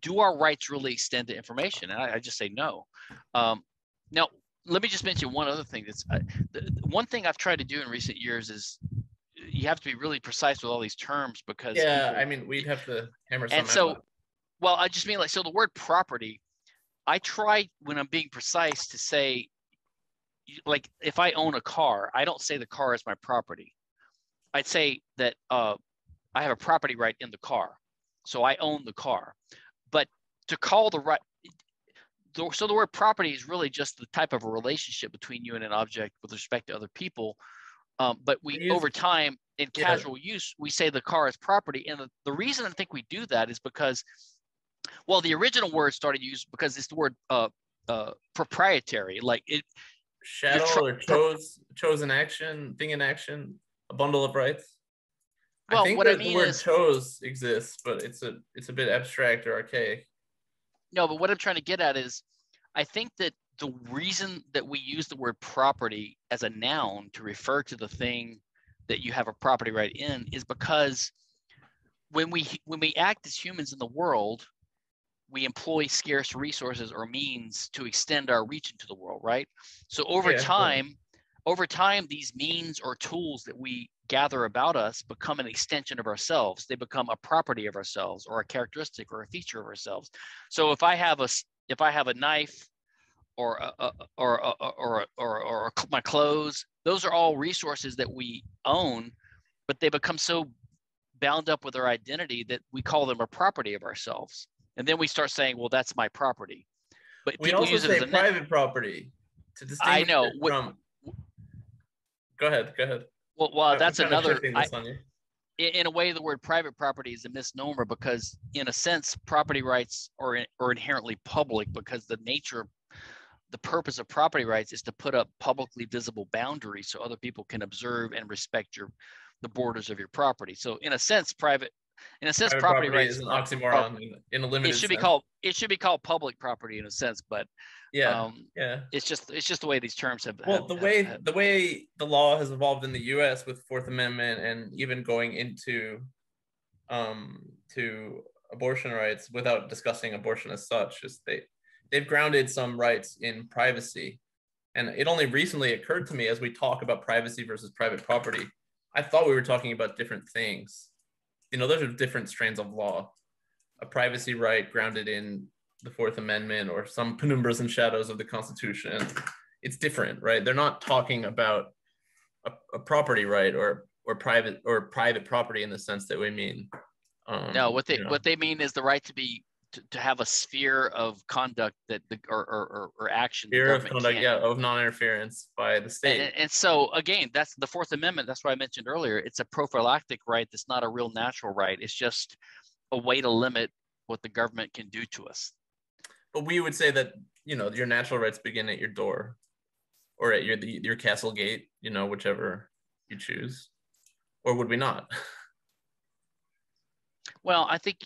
do our rights really extend to information? And I, I just say no. Um, now, let me just mention one other thing. That's uh, the, one thing I've tried to do in recent years is you have to be really precise with all these terms because yeah, people, I mean we'd have to hammer. And so, well, I just mean like so the word property. I try when I'm being precise to say, like if I own a car, I don't say the car is my property. I'd say that uh, I have a property right in the car, so I own the car. But to call the right so the word property is really just the type of a relationship between you and an object with respect to other people. Um, but we over time in casual yeah. use, we say the car is property. And the, the reason I think we do that is because, well, the original word started used because it's the word uh, uh, proprietary. Like it, shadow tr- or chose chosen action, thing in action, a bundle of rights. Well, I think what I mean the word is, chose exists, but it's a it's a bit abstract or archaic. No, but what I'm trying to get at is I think that the reason that we use the word property as a noun to refer to the thing that you have a property right in is because when we when we act as humans in the world we employ scarce resources or means to extend our reach into the world right so over yeah, time over time these means or tools that we gather about us become an extension of ourselves. They become a property of ourselves or a characteristic or a feature of ourselves. So if I have a if I have a knife or a, a, or a, or or or my clothes, those are all resources that we own, but they become so bound up with our identity that we call them a property of ourselves. And then we start saying, "Well, that's my property." But we also say private property to distinguish I know. from. Go ahead. Go ahead. Well, well, that's another. I, in a way, the word private property is a misnomer because, in a sense, property rights are are inherently public because the nature, the purpose of property rights is to put up publicly visible boundaries so other people can observe and respect your the borders of your property. So, in a sense, private in a sense, private property, property rights is an oxymoron in, in a limited. It should sense. be called it should be called public property in a sense, but yeah, um, yeah, it's just it's just the way these terms have. Well, have, the way have, the way the law has evolved in the U.S. with Fourth Amendment and even going into, um, to abortion rights without discussing abortion as such, is they they've grounded some rights in privacy, and it only recently occurred to me as we talk about privacy versus private property. I thought we were talking about different things you know, those are different strands of law. A privacy right grounded in the Fourth Amendment or some penumbras and shadows of the Constitution. It's different, right? They're not talking about a, a property right or or private or private property in the sense that we mean. Um, no, what they you know. what they mean is the right to be to, to have a sphere of conduct that the or or, or action sphere of conduct yeah of non-interference by the state. and, and, so again that's the fourth amendment that's what i mentioned earlier it's a prophylactic right that's not a real natural right it's just a way to limit what the government can do to us. But we would say that you know your natural rights begin at your door or at your your castle gate you know whichever you choose or would we not? Well i think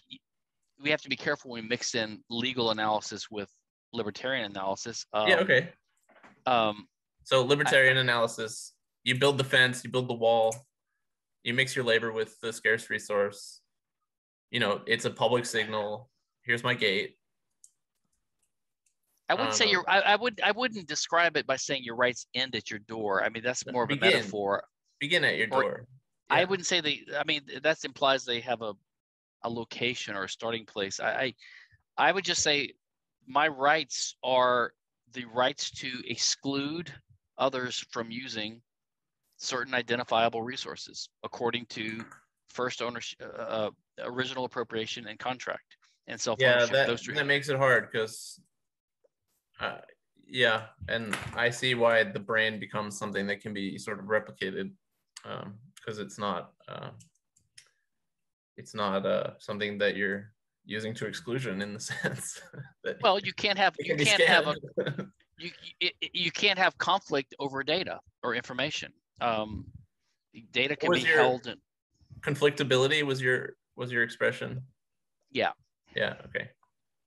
we have to be careful when we mix in legal analysis with libertarian analysis. Um, yeah. Okay. Um, so libertarian I, analysis, you build the fence, you build the wall, you mix your labor with the scarce resource. You know, it's a public signal. Here's my gate. I wouldn't say Um, your. I, I would. I wouldn't describe it by saying your rights end at your door. I mean, that's more of a metaphor. Begin at your Or- door. I wouldn't say they. I mean, that implies they have a, a location or a starting place. I, I, I would just say, my rights are the rights to exclude others from using certain identifiable resources according to first ownership, uh, uh, original appropriation and contract and self yeah that, those three. that makes it hard because uh, yeah and i see why the brain becomes something that can be sort of replicated because it's not uh, it's not uh, something that you're using to exclusion in the sense that well, you can't have you can't have a you you, you can't have conflict over data or information. Um, data can be held in, conflictability was your was your expression? Yeah. yeah okay.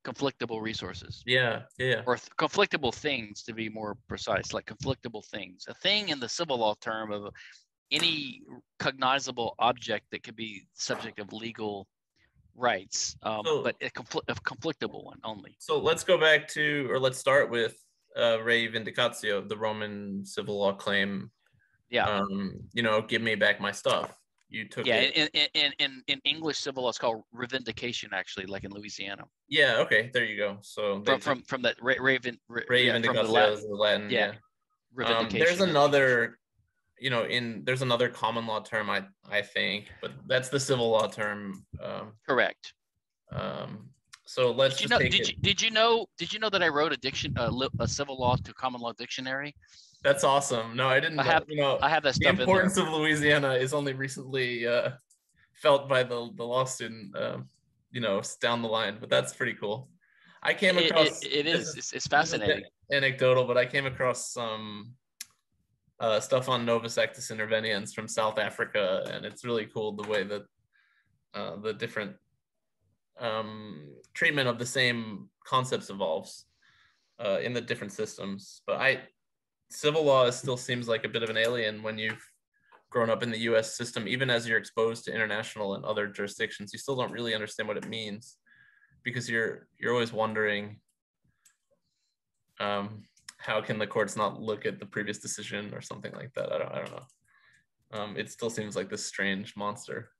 Conflictable resources. Yeah yeah. Or th- conflictable things to be more precise like conflictable things. A thing in the civil law term of any cognizable object that could be subject of legal rights um, So- but a, a conflictable one only So let's go back to, or let's start with uh, Rei Vindicatio, the Roman civil law claim. yeah Um, you know, give me back my stuff. You took yeah it. in, in, in, in, in english civil law it's called revindication actually like in louisiana Yeah. Okay. There you go. So from from from that ra- raven ra- Ray yeah, from the Vindicatio Latin, is the Latin. yeah, Yeah. Um, there's another, you know, in there's another common law term I I think, but that's the civil law term. Um, correct um, so let's Did you just know? take Did it. you did you know? Did you know that I wrote a diction, a, li- a civil law to common law dictionary? That's awesome. No, I didn't. I have- you know, I have that the stuff in there. importance of Louisiana is only recently uh, felt by the the law student, um, you know, down the line. But that's pretty cool. I came It, across. it, it this. It's, it's fascinating. Anecdotal, but I came across some uh, stuff on Novus Actus Interveniens from South Africa, and it's really cool the way that uh, the different um, treatment of the same concepts evolves uh, in the different systems. But I, civil law still seems like a bit of an alien when you've grown up in the U.S. system. Even as you're exposed to international and other jurisdictions, you still don't really understand what it means because you're you're always wondering um, how can the courts not look at the previous decision or something like that. I don't I don't know. Um, it still seems like this strange monster.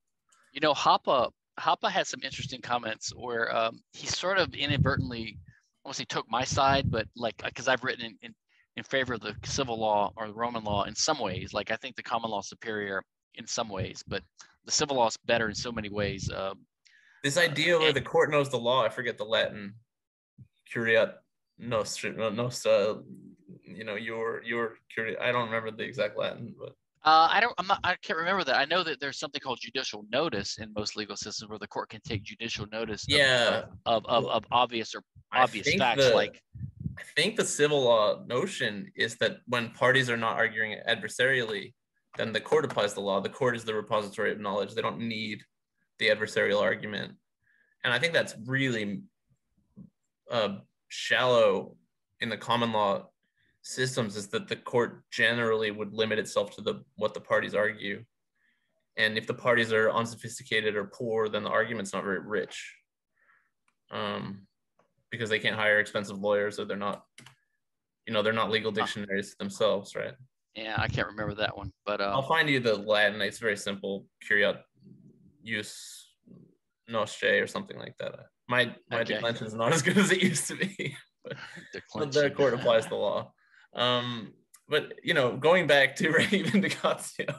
You know, Hoppe Hoppe had some interesting comments where um, he sort of inadvertently, I won't say took my side, but like because I've written in, in in favor of the civil law or the Roman law in some ways. Like I think the common law superior in some ways, but the civil law is better in so many ways. Um, This idea where and- the court knows the law, I forget the Latin, curiat nostra, no- nostra, you know, your, your curiat, I don't remember the exact Latin, but Uh, I don't. I'm not. I can't remember that. I know that there's something called judicial notice in most legal systems where the court can take judicial notice. Yeah. Of of, Well, of obvious or obvious facts the- like I think the civil law notion is that when parties are not arguing adversarially, then the court applies the law. The court is the repository of knowledge. They don't need the adversarial argument. And I think that's really uh, shallow in the common law systems is that the court generally would limit itself to the what the parties argue. And if the parties are unsophisticated or poor, then the argument's not very rich. Um, because they can't hire expensive lawyers or they're not, you know, they're not legal dictionaries themselves, right? yeah, I can't remember that one, but uh, I'll find you the Latin. It's very simple. Curiat use nostre or something like that. My my Okay. declension is not as good as it used to be. but the but the court applies the law. Um, but you know, going back to Rei Vindicatio,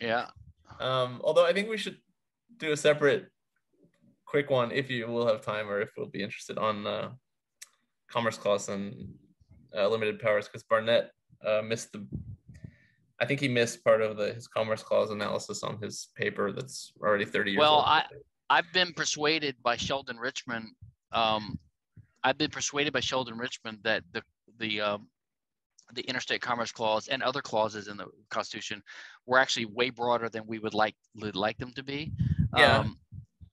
Yeah, um, although I think we should do a separate quick one if you will have time or if we'll be interested on uh, commerce clause and uh, limited powers because Barnett uh, missed the I think he missed part of the his commerce clause analysis on his paper that's already 30 years Well, old. I- I've been persuaded by Sheldon Richman. Um, I've been persuaded by Sheldon Richman that the the um, the interstate commerce clause and other clauses in the Constitution were actually way broader than we would like would like them to be. Yeah. Um,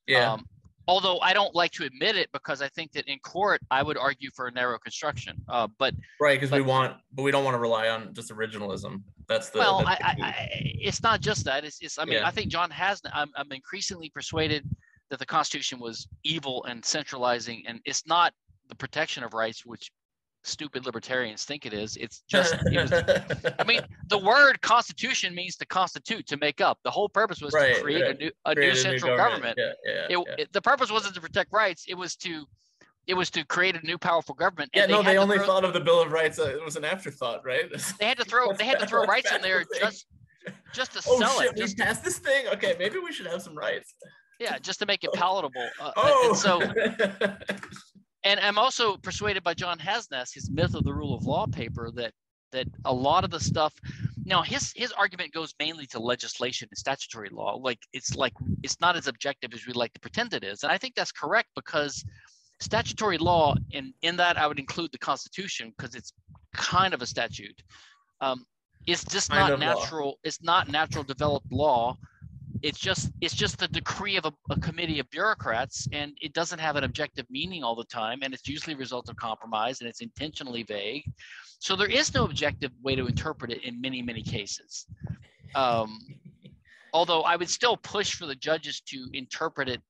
yeah. Um, although I don't like to admit it because I think that in court I would argue for a narrow construction. Uh, but right, because we want, but we don't want to rely on just originalism. That's the well, that's the I. I, it's not just that. It's, it's I mean, Yeah. I think John has. I'm, I'm increasingly persuaded that the Constitution was evil and centralizing, and it's not the protection of rights which stupid libertarians think it is. It's just, it was, I mean, the word constitution means to constitute, to make up. The whole purpose was Right, to create right. a new, a Create new central government. Yeah, yeah, It, yeah. it- the purpose wasn't to protect rights. It was to, it was to create a new powerful government. Yeah, and no, they only throw- thought of the Bill of Rights. Uh, it was an afterthought, right? They had to throw, they had to throw rights in there just, just to Oh sell shit, it. we Just, passed this thing. Okay, maybe we should have some rights. Yeah, just to make it palatable. Uh, Oh, and so, and I'm also persuaded by John Hasnas, his Myth of the Rule of Law paper, that that a lot of the stuff. Now, his his argument goes mainly to legislation and statutory law. Like it's like it's not as objective as we like to pretend it is, and I think that's correct because statutory law, and in that I would include the Constitution because it's kind of a statute. Um, it's just Kind not of law. natural. It's not natural developed law it's just it's just the decree of a, a committee of bureaucrats and it doesn't have an objective meaning all the time and it's usually a result of compromise and it's intentionally vague so there is no objective way to interpret it in many many cases um, although i would still push for the judges to interpret it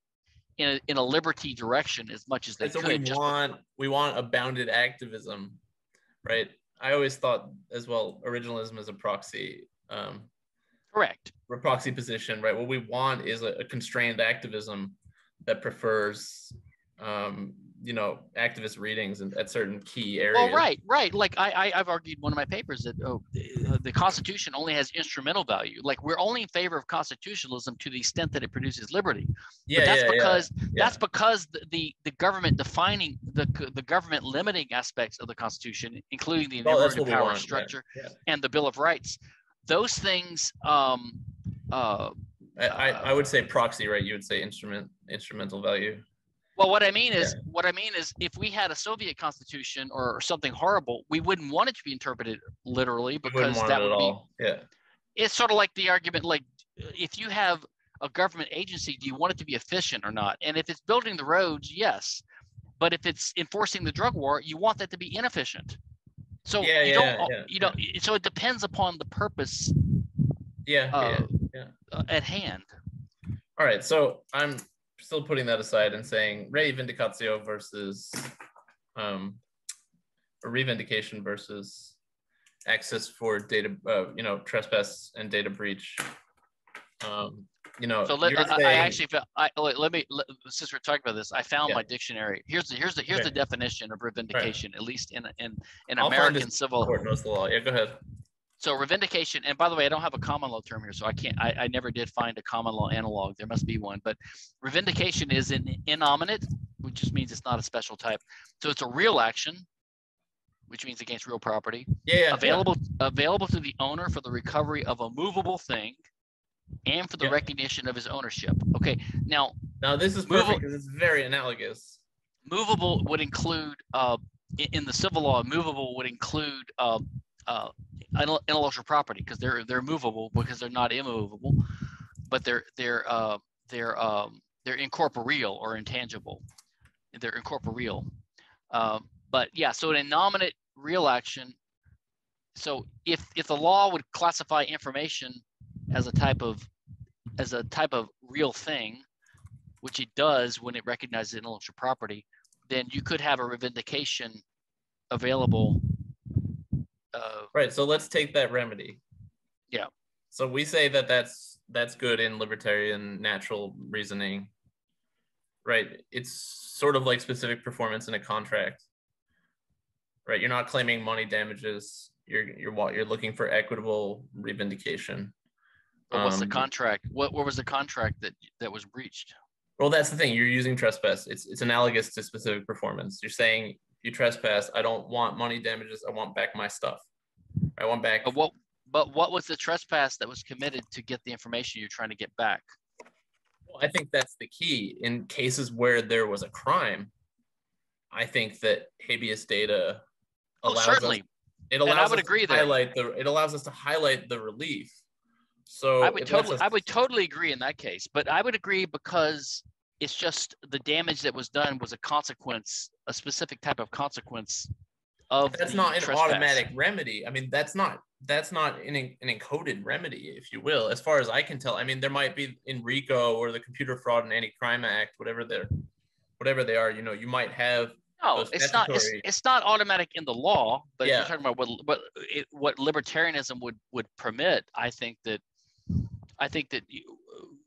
in a, in a liberty direction as much as they what could we just want. We want a bounded activism, right? I always thought as well originalism is a proxy, um, correct proxy position, right? What we want is a, a constrained activism that prefers, um, you know, activist readings in, at certain key areas. Well, right, right. Like I, I, I've argued one of my papers that oh, the, the Constitution only has instrumental value. Like we're only in favor of constitutionalism to the extent that it produces liberty. Yeah, but that's yeah, yeah. because yeah. that's because the, the the government defining the the government limiting aspects of the Constitution, including the enumerated what power want, yeah, structure yeah. and the Bill of Rights, those things. Um, uh, I, I, I would say proxy, right? You would say instrument, instrumental value. Well, what I mean is, what I mean is, if we had a Soviet constitution or something horrible, we wouldn't want it to be interpreted literally because that would be. all. Yeah. It's sort of like the argument, like if you have a government agency, do you want it to be efficient or not? And if it's building the roads, yes, but if it's enforcing the drug war, you want that to be inefficient. So Yeah, you yeah, don't, yeah, you don't. So it depends upon the purpose Yeah. uh, yeah. uh, at hand. All right, so I'm still putting that aside and saying rei vindicatio versus um, a revindication versus access for data, uh, you know, trespass and data breach. Um, you know, So let, I, I actually, felt- I, let, me, let, since we're talking about this, I found Yeah. my dictionary. Here's the, here's the, here's Okay. the definition of revindication, at least in, in, in I'll American civil. court knows the law. Yeah, go ahead. So revindication, and by the way, I don't have a common law term here, so I can't, I, I never did find a common law analog. There must be one, but revindication is an innominate, which just means it's not a special type. So it's a real action, which means against real property, Yeah, yeah. available, available to the owner for the recovery of a movable thing and for the Yeah. recognition of his ownership. Okay, now Now this is perfect because it's very analogous. movable would include uh, in the civil law movable would include uh, uh, intellectual property because they're they're movable because they're not immovable but they're they're uh, they're um, they're incorporeal or intangible they're incorporeal um, but yeah so an innominate real action so if if the law would classify information as a type of as a type of real thing which it does when it recognizes intellectual property, then you could have a revindication available. Uh, Right. So let's take that remedy. Yeah. So we say that that's that's good in libertarian natural reasoning. Right. It's sort of like specific performance in a contract. Right. You're not claiming money damages. You're you're you're looking for equitable revindication. But what's the Um, contract? What what was the contract that that was breached? Well, that's the thing. You're using trespass. It's it's analogous to specific performance. You're saying you trespass. I don't want money damages. I want back my stuff. I want back. But what but what was the trespass that was committed to get the information you're trying to get back? Well, I think that's the key in cases where there was a crime. I think that habeas data allows Oh, allows certainly. us. It I allows would us agree to there. highlight the. It allows us to highlight the relief. So I would totally us- I would totally agree in that case. But I would agree because it's just the damage that was done was a consequence, a specific type of consequence of That's not an trespass. automatic remedy. I mean, that's not that's not an, an encoded remedy, if you will, as far as I can tell. I mean, there might be in RICO or the Computer Fraud and Anti-Crime Act, whatever they're, whatever they are. You know, you might have No, it's not. It's, it's not automatic in the law, but yeah. you're talking about what what it, what libertarianism would would permit, I think that I think that you,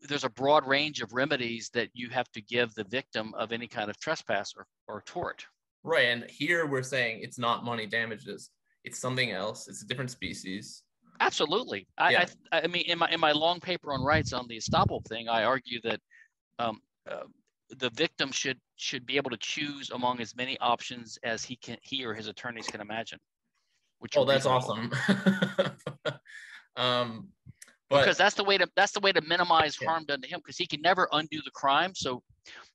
there's a broad range of remedies that you have to give the victim of any kind of trespass or, or tort. Right, and here we're saying it's not money damages; it's something else. It's a different species. Absolutely. I, yeah. I, I mean, in my in my long paper on rights on the estoppel thing, I argue that um, uh, the victim should should be able to choose among as many options as he can he or his attorneys can imagine. Which oh, that's awesome. um, but, because that's the way to that's the way to minimize yeah. harm done to him because he can never undo the crime. So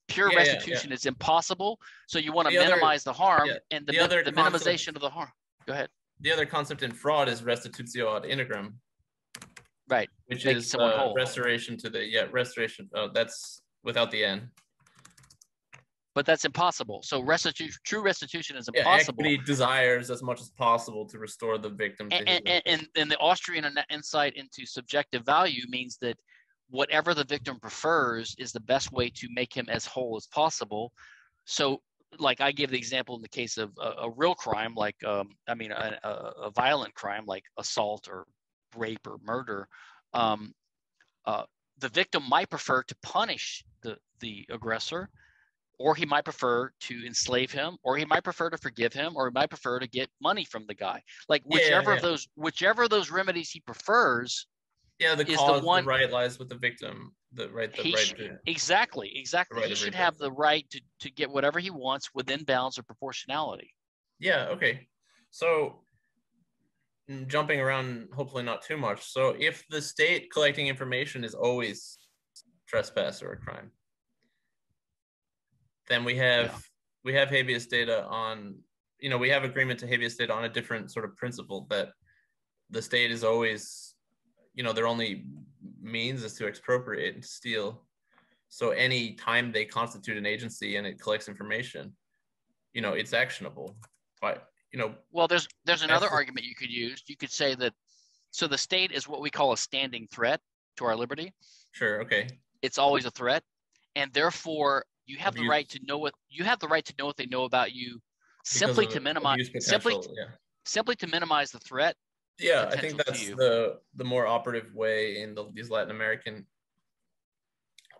pure yeah, restitution yeah, is impossible. So you want to minimize other, the harm and the, the, other the minimization of the harm. Go ahead. The other concept in fraud is restitutio ad integram. Right. Which Make is uh, restoration to the yeah restoration. Oh, that's without the n but that's impossible. So restitution, true restitution is impossible. Yeah, equity desires as much as possible to restore the victim. And, and, and, and, the Austrian insight into subjective value means that whatever the victim prefers is the best way to make him as whole as possible. So, like I give the example in the case of a, a real crime, like um, I mean, a, a, a, violent crime like assault or rape or murder. Um, uh, the victim might prefer to punish the the aggressor or he might prefer to enslave him or he might prefer to forgive him or he might prefer to get money from the guy. Like whichever yeah, yeah. of those whichever of those remedies he prefers yeah the cause the one the right lies with the victim the right the right should, to, exactly exactly. right he should have the right to, to get whatever he wants within bounds of proportionality. Yeah okay. So mm, jumping around hopefully not too much. So if the state collecting information is always trespass or a crime then we have yeah. we have habeas data on you know we have agreement to habeas data on a different sort of principle that the state is always you know their only means is to expropriate and steal. So any time they constitute an agency and it collects information you know it's actionable. But you know well there's there's another argument you could use. You could say that so the state is what we call a standing threat to our liberty. Sure okay. It's always a threat and therefore you have abuse. the right to know what you have the right to know what they know about you simply to minimize simply yeah. simply to minimize the threat yeah i think that's the the more operative way in the, these latin american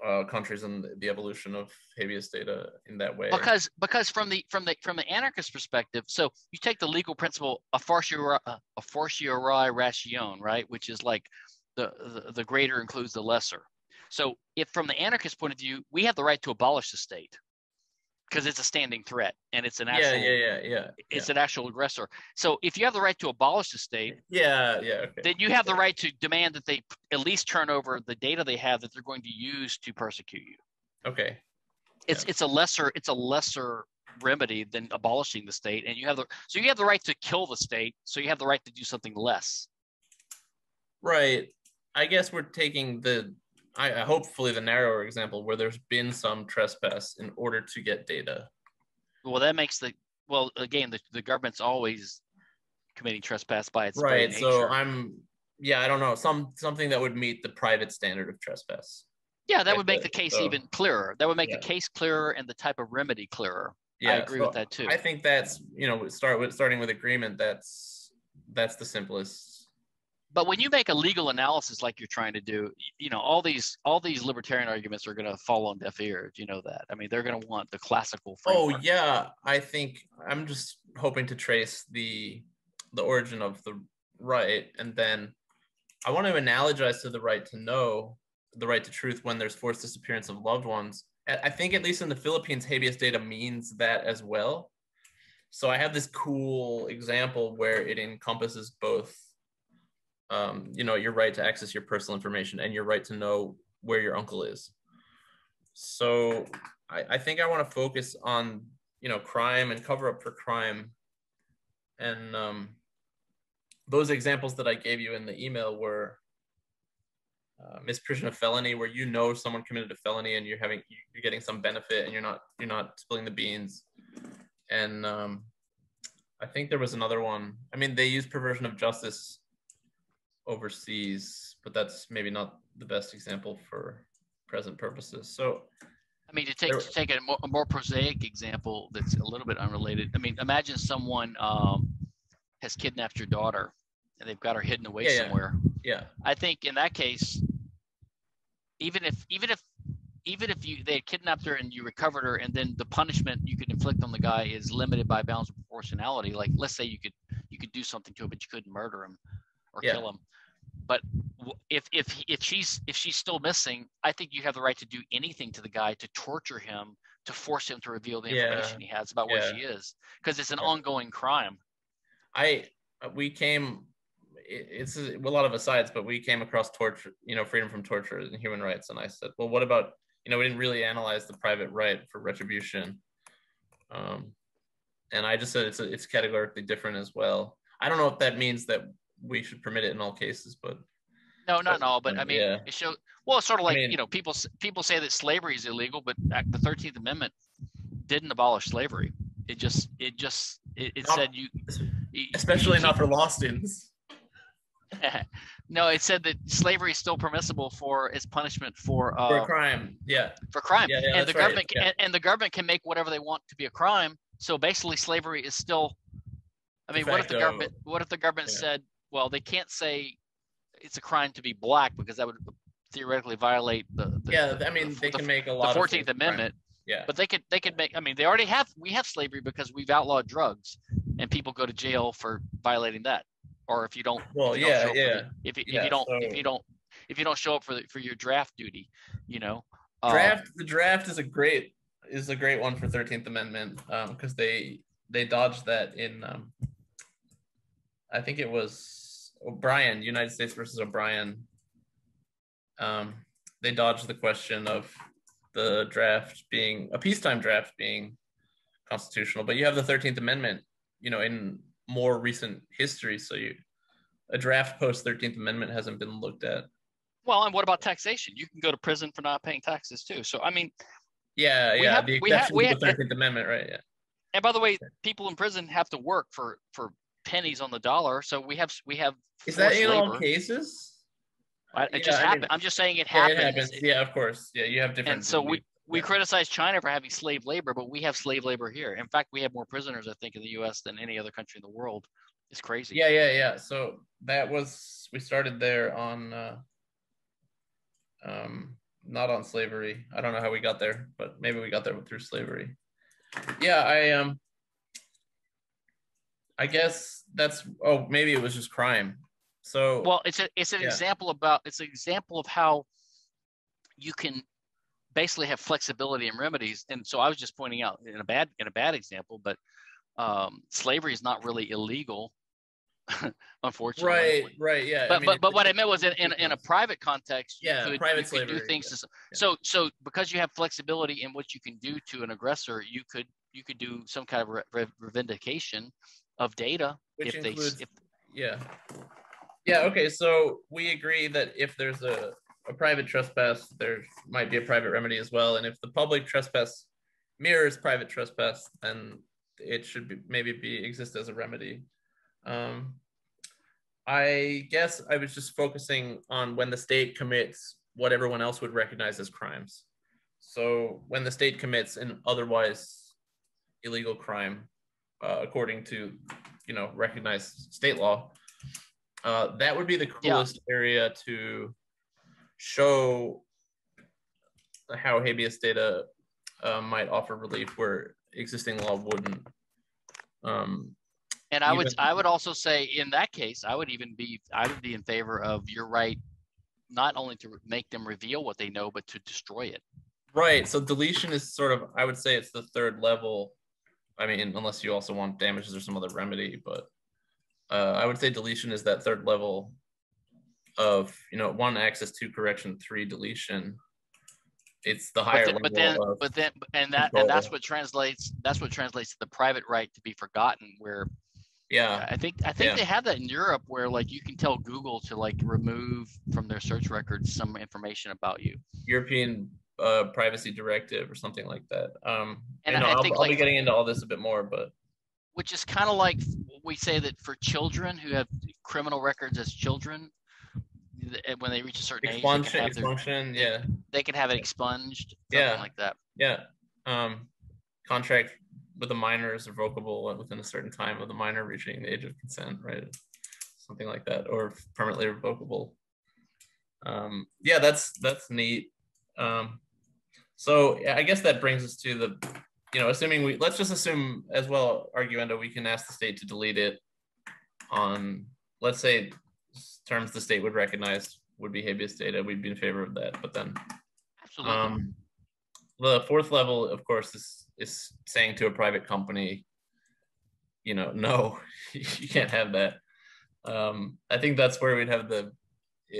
uh, countries and the, the evolution of habeas data in that way because because from the from the from the anarchist perspective so you take the legal principle a fortiori, a fortiori ration right which is like the, the the greater includes the lesser so, if from the anarchist point of view, we have the right to abolish the state because it's a standing threat and it's an actual yeah yeah yeah yeah it's an actual aggressor. So, if you have the right to abolish the state, yeah yeah, okay. then you have the right to demand that they at least turn over the data they have that they're going to use to persecute you. Okay. It's yeah. it's a lesser it's a lesser remedy than abolishing the state and you have the so you have the right to kill the state so you have the right to do something less right i guess we're taking the I, hopefully the narrower example where there's been some trespass in order to get data. Well, that makes the well again the, the government's always committing trespass by its right. So I'm yeah I don't know some something that would meet the private standard of trespass. Yeah, that would make the case so, even clearer. That would make yeah. the case clearer and the type of remedy clearer. Yeah, I agree so with that too. I think that's you know start with starting with agreement. That's that's the simplest but when you make a legal analysis like you're trying to do you know all these all these libertarian arguments are going to fall on deaf ears you know that. I mean they're going to want the classical oh, framework. oh yeah. I think i'm just hoping to trace the the origin of the right and then i want to analogize to the right to know the right to truth when there's forced disappearance of loved ones. I think at least in the philippines habeas data means that as well. So i have this cool example where it encompasses both um, you know, your right to access your personal information and your right to know where your uncle is. So I, I think I want to focus on, you know, crime and cover up for crime. And um, those examples that I gave you in the email were uh, misprision of felony, where you know someone committed a felony and you're having you're getting some benefit and you're not you're not spilling the beans. And um, I think there was another one. I mean, they use perversion of justice overseas, but that's maybe not the best example for present purposes. So I mean, to take There- to take a more, a more prosaic example that's a little bit unrelated. I mean, imagine someone um, has kidnapped your daughter and they've got her hidden away Yeah, yeah. somewhere. Yeah. I think in that case, even if even if even if you they had kidnapped her and you recovered her, and then the punishment you could inflict on the guy is limited by bounds of proportionality. Like let's say you could you could do something to him, but you couldn't murder him or Yeah. kill him. But if if if she's if she's still missing, I think you have the right to do anything to the guy to torture him to force him to reveal the Yeah. information he has about where she is because it's an Yeah. ongoing crime. I we came. It's a lot of asides, but we came across torture, you know, freedom from torture and human rights, and I said, well, what about, you know, we didn't really analyze the private right for retribution, um, and I just said it's a, it's categorically different as well. I don't know if that means that we should permit it in all cases, but No, not all, but I mean, yeah. it shows. Well, it's sort of like mean- you know, people people say that slavery is illegal, but the Thirteenth Amendment didn't abolish slavery. It just it just it, it Not- said you, especially you not for law students. no, it said that slavery is still permissible for as punishment for For uh, a crime, yeah, for crime, Yeah, yeah, and the right, government yeah. and, and the government can make whatever they want to be a crime. So basically, slavery is still. I mean, what if the government? What if the government said, well, they can't say it's a crime to be black because that would theoretically violate the, the yeah. I mean, the- they the- can make a lot. of Fourteenth things crime. Amendment. Yeah, But they could they could make. I mean, they already have. We have slavery because we've outlawed drugs, and people go to jail for violating that. Or if you don't. well, if you don't yeah, show up yeah. the- if, you- if you don't if you don't if you don't show up for the, for your draft duty, you know. um, draft the draft is a great is a great one for 13th amendment um because they they dodged that in um i think it was o'brien united states versus o'brien um they dodged the question of the draft being a peacetime draft being constitutional but you have the 13th amendment you know in more recent history so you a draft post 13th amendment hasn't been looked at Well, and what about taxation? You can go to prison for not paying taxes too. So I mean, yeah We yeah have- the we have- to the have- 13th amendment right yeah and by the way, people in prison have to work for for pennies on the dollar. So we have we have Is that in all cases? I- It Yeah, just I mean, happened. I'm just saying it yeah, happens. it happens. Yeah, of course. Yeah, you have different. and so we we yeah. criticize China for having slave labor, but we have slave labor here. In fact, we have more prisoners, I think, in the U.S. than any other country in the world. It's crazy. Yeah, yeah, yeah. So that was we started there on, uh, um, not on slavery. I don't know how we got there, but maybe we got there through slavery. Yeah, I um, I guess that's oh maybe it was just crime. So Well, it's a it's an Yeah. example about it's an example of how you can basically have flexibility in remedies. And so I was just pointing out in a bad in a bad example, but um, slavery is not really illegal, unfortunately. right, right, yeah. I But mean, but, it- but what I meant was in, in, in a private context, you Yeah, could, private could do things. yeah, to- yeah. So so because you have flexibility in what you can do to an aggressor, you could you could do some kind of re- re- revindication of data which if they if yeah. Yeah okay so we agree that if there's a, a private trespass there might be a private remedy as well and if the public trespass mirrors private trespass then it should be maybe be exist as a remedy. Um i guess i was just focusing on when the state commits what everyone else would recognize as crimes. So when the state commits an otherwise illegal crime uh, according to you know recognized state law uh, that would be the Yeah. coolest area to show how habeas data uh, might offer relief where existing law wouldn't um, And I would I would also say in that case, I would even be I would be in favor of your right not only to make them reveal what they know, but to destroy it. right so deletion is sort of i would say it's the third level i mean unless you also want damages or some other remedy but uh, i would say deletion is that third level of you know one access two correction three deletion it's the higher But then, level but then but then and that and that's what translates that's what translates to the private right to be forgotten where yeah I think I think Yeah. they have that in Europe where like you can tell Google to like remove from their search records some information about you. European uh, privacy directive or something like that. Um, And and I I'll, think, I'll be getting into all this a bit more, but which is kind of like we say that for children who have criminal records as children when they reach a certain age they can have their, yeah, they could have it expunged, something Yeah. like that. Yeah. Um, contract with a minor is revocable within a certain time of the minor reaching the age of consent, right? Something like that, or permanently revocable. Um, yeah, that's that's neat. Um, so I guess that brings us to the, you know, assuming we let's just assume as well, arguendo, we can ask the state to delete it on, let's say, terms the state would recognize would be habeas data. We'd be in favor of that, but then Absolutely. um, the fourth level, of course, is is saying to a private company, you know, no, you can't have that. Um, I think that's where we'd have the,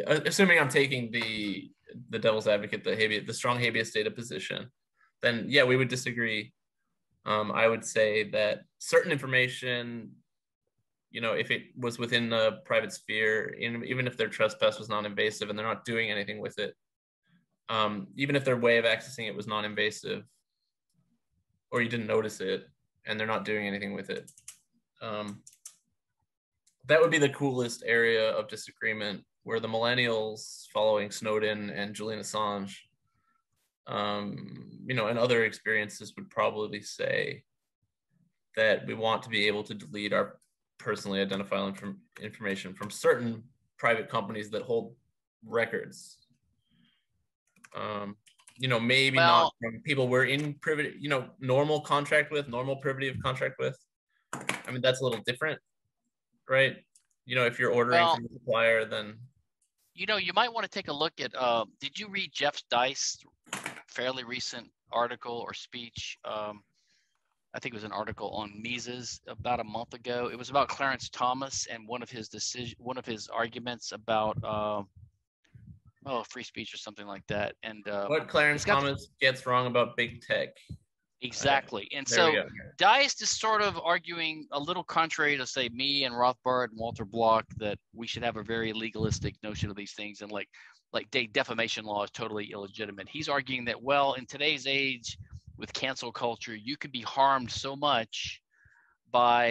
assuming I'm taking the the devil's advocate, the habeas, the strong habeas data position, then yeah, we would disagree. Um, I would say that certain information, you know, if it was within the private sphere, in, even if their trespass was non-invasive and they're not doing anything with it, um, even if their way of accessing it was non-invasive or you didn't notice it and they're not doing anything with it um, that would be the coolest area of disagreement where the millennials following snowden and julian assange um, you know and other experiences would probably say that we want to be able to delete our personally identifiable inform- information from certain private companies that hold records um, you know, maybe Well- not from people we're in privity, you know, normal contract with, normal privity of contract with. I mean, that's a little different, right? You know, if you're ordering Well- from a supplier, then you know, you might want to take a look at. Uh, did you read Jeff Deist fairly recent article or speech? Um, I think it was an article on Mises about a month ago. It was about Clarence Thomas and one of his decision, one of his arguments about, uh, oh, free speech or something like that. And uh, what Clarence Thomas gets wrong about big tech. Exactly. And There so. Deist is sort of arguing a little contrary to say me and Rothbard and Walter Block that we should have a very legalistic notion of these things and like like de- defamation law is totally illegitimate. He's arguing that well in today's age with cancel culture you could be harmed so much by